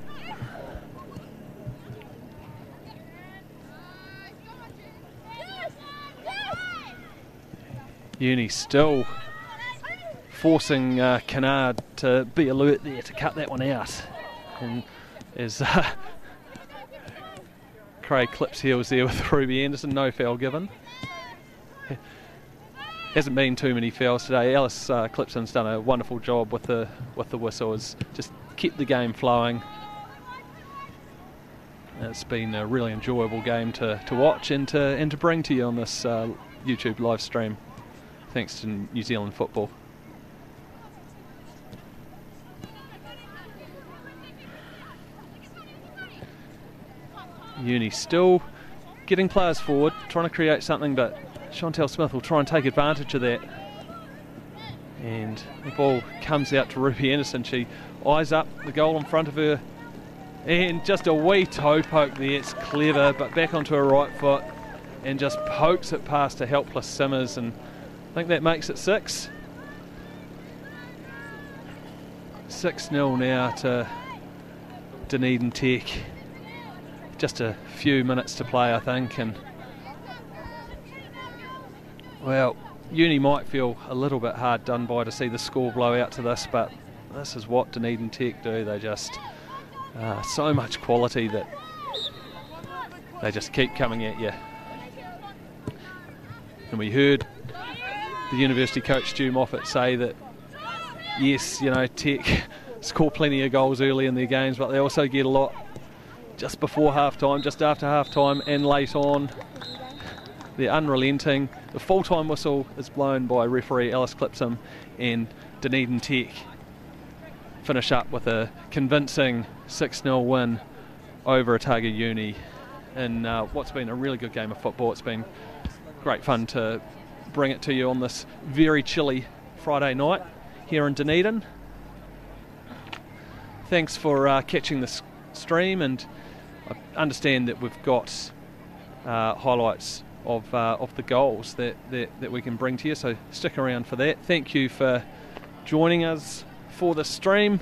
Uni still forcing uh, Kennard to be alert there to cut that one out. And as uh, Craig clips heels there with Ruby Anderson, no foul given. Hasn't been too many fouls today. Alice uh, Clipson's done a wonderful job with the with the whistles. Just kept the game flowing. It's been a really enjoyable game to, to watch and to and to bring to you on this uh, YouTube live stream. Thanks to New Zealand football. Uni still getting players forward, trying to create something, but Chantel Smith will try and take advantage of that. And the ball comes out to Ruby Anderson. She eyes up the goal in front of her. And just a wee toe poke there. It's clever, but back onto her right foot and just pokes it past a helpless Simmers. And think that makes it six. 6 0 now to Dunedin Tech just a few minutes to play, I think, and well, Uni might feel a little bit hard done by to see the score blow out to this, but this is what Dunedin Tech do. They just uh, so much quality that they just keep coming at you. And we heard the university coach Stu Moffat say that yes, you know, Tech score plenty of goals early in their games, but they also get a lot just before half time, just after half time, and late on. They're unrelenting. The full time whistle is blown by referee Alice Clipson, and Dunedin Tech finish up with a convincing 6 0 win over Otago Uni in uh, what's been a really good game of football. It's been great fun to bring it to you on this very chilly Friday night here in Dunedin. Thanks for uh, catching this stream and I understand that we've got uh, highlights of uh, of the goals that, that, that we can bring to you. So stick around for that. Thank you for joining us for the stream.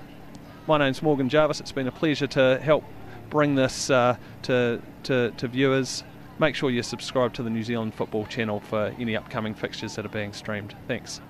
My name's Morgan Jarvis. It's been a pleasure to help bring this uh, to, to, to viewers. Make sure you subscribe to the New Zealand Football channel for any upcoming fixtures that are being streamed. Thanks.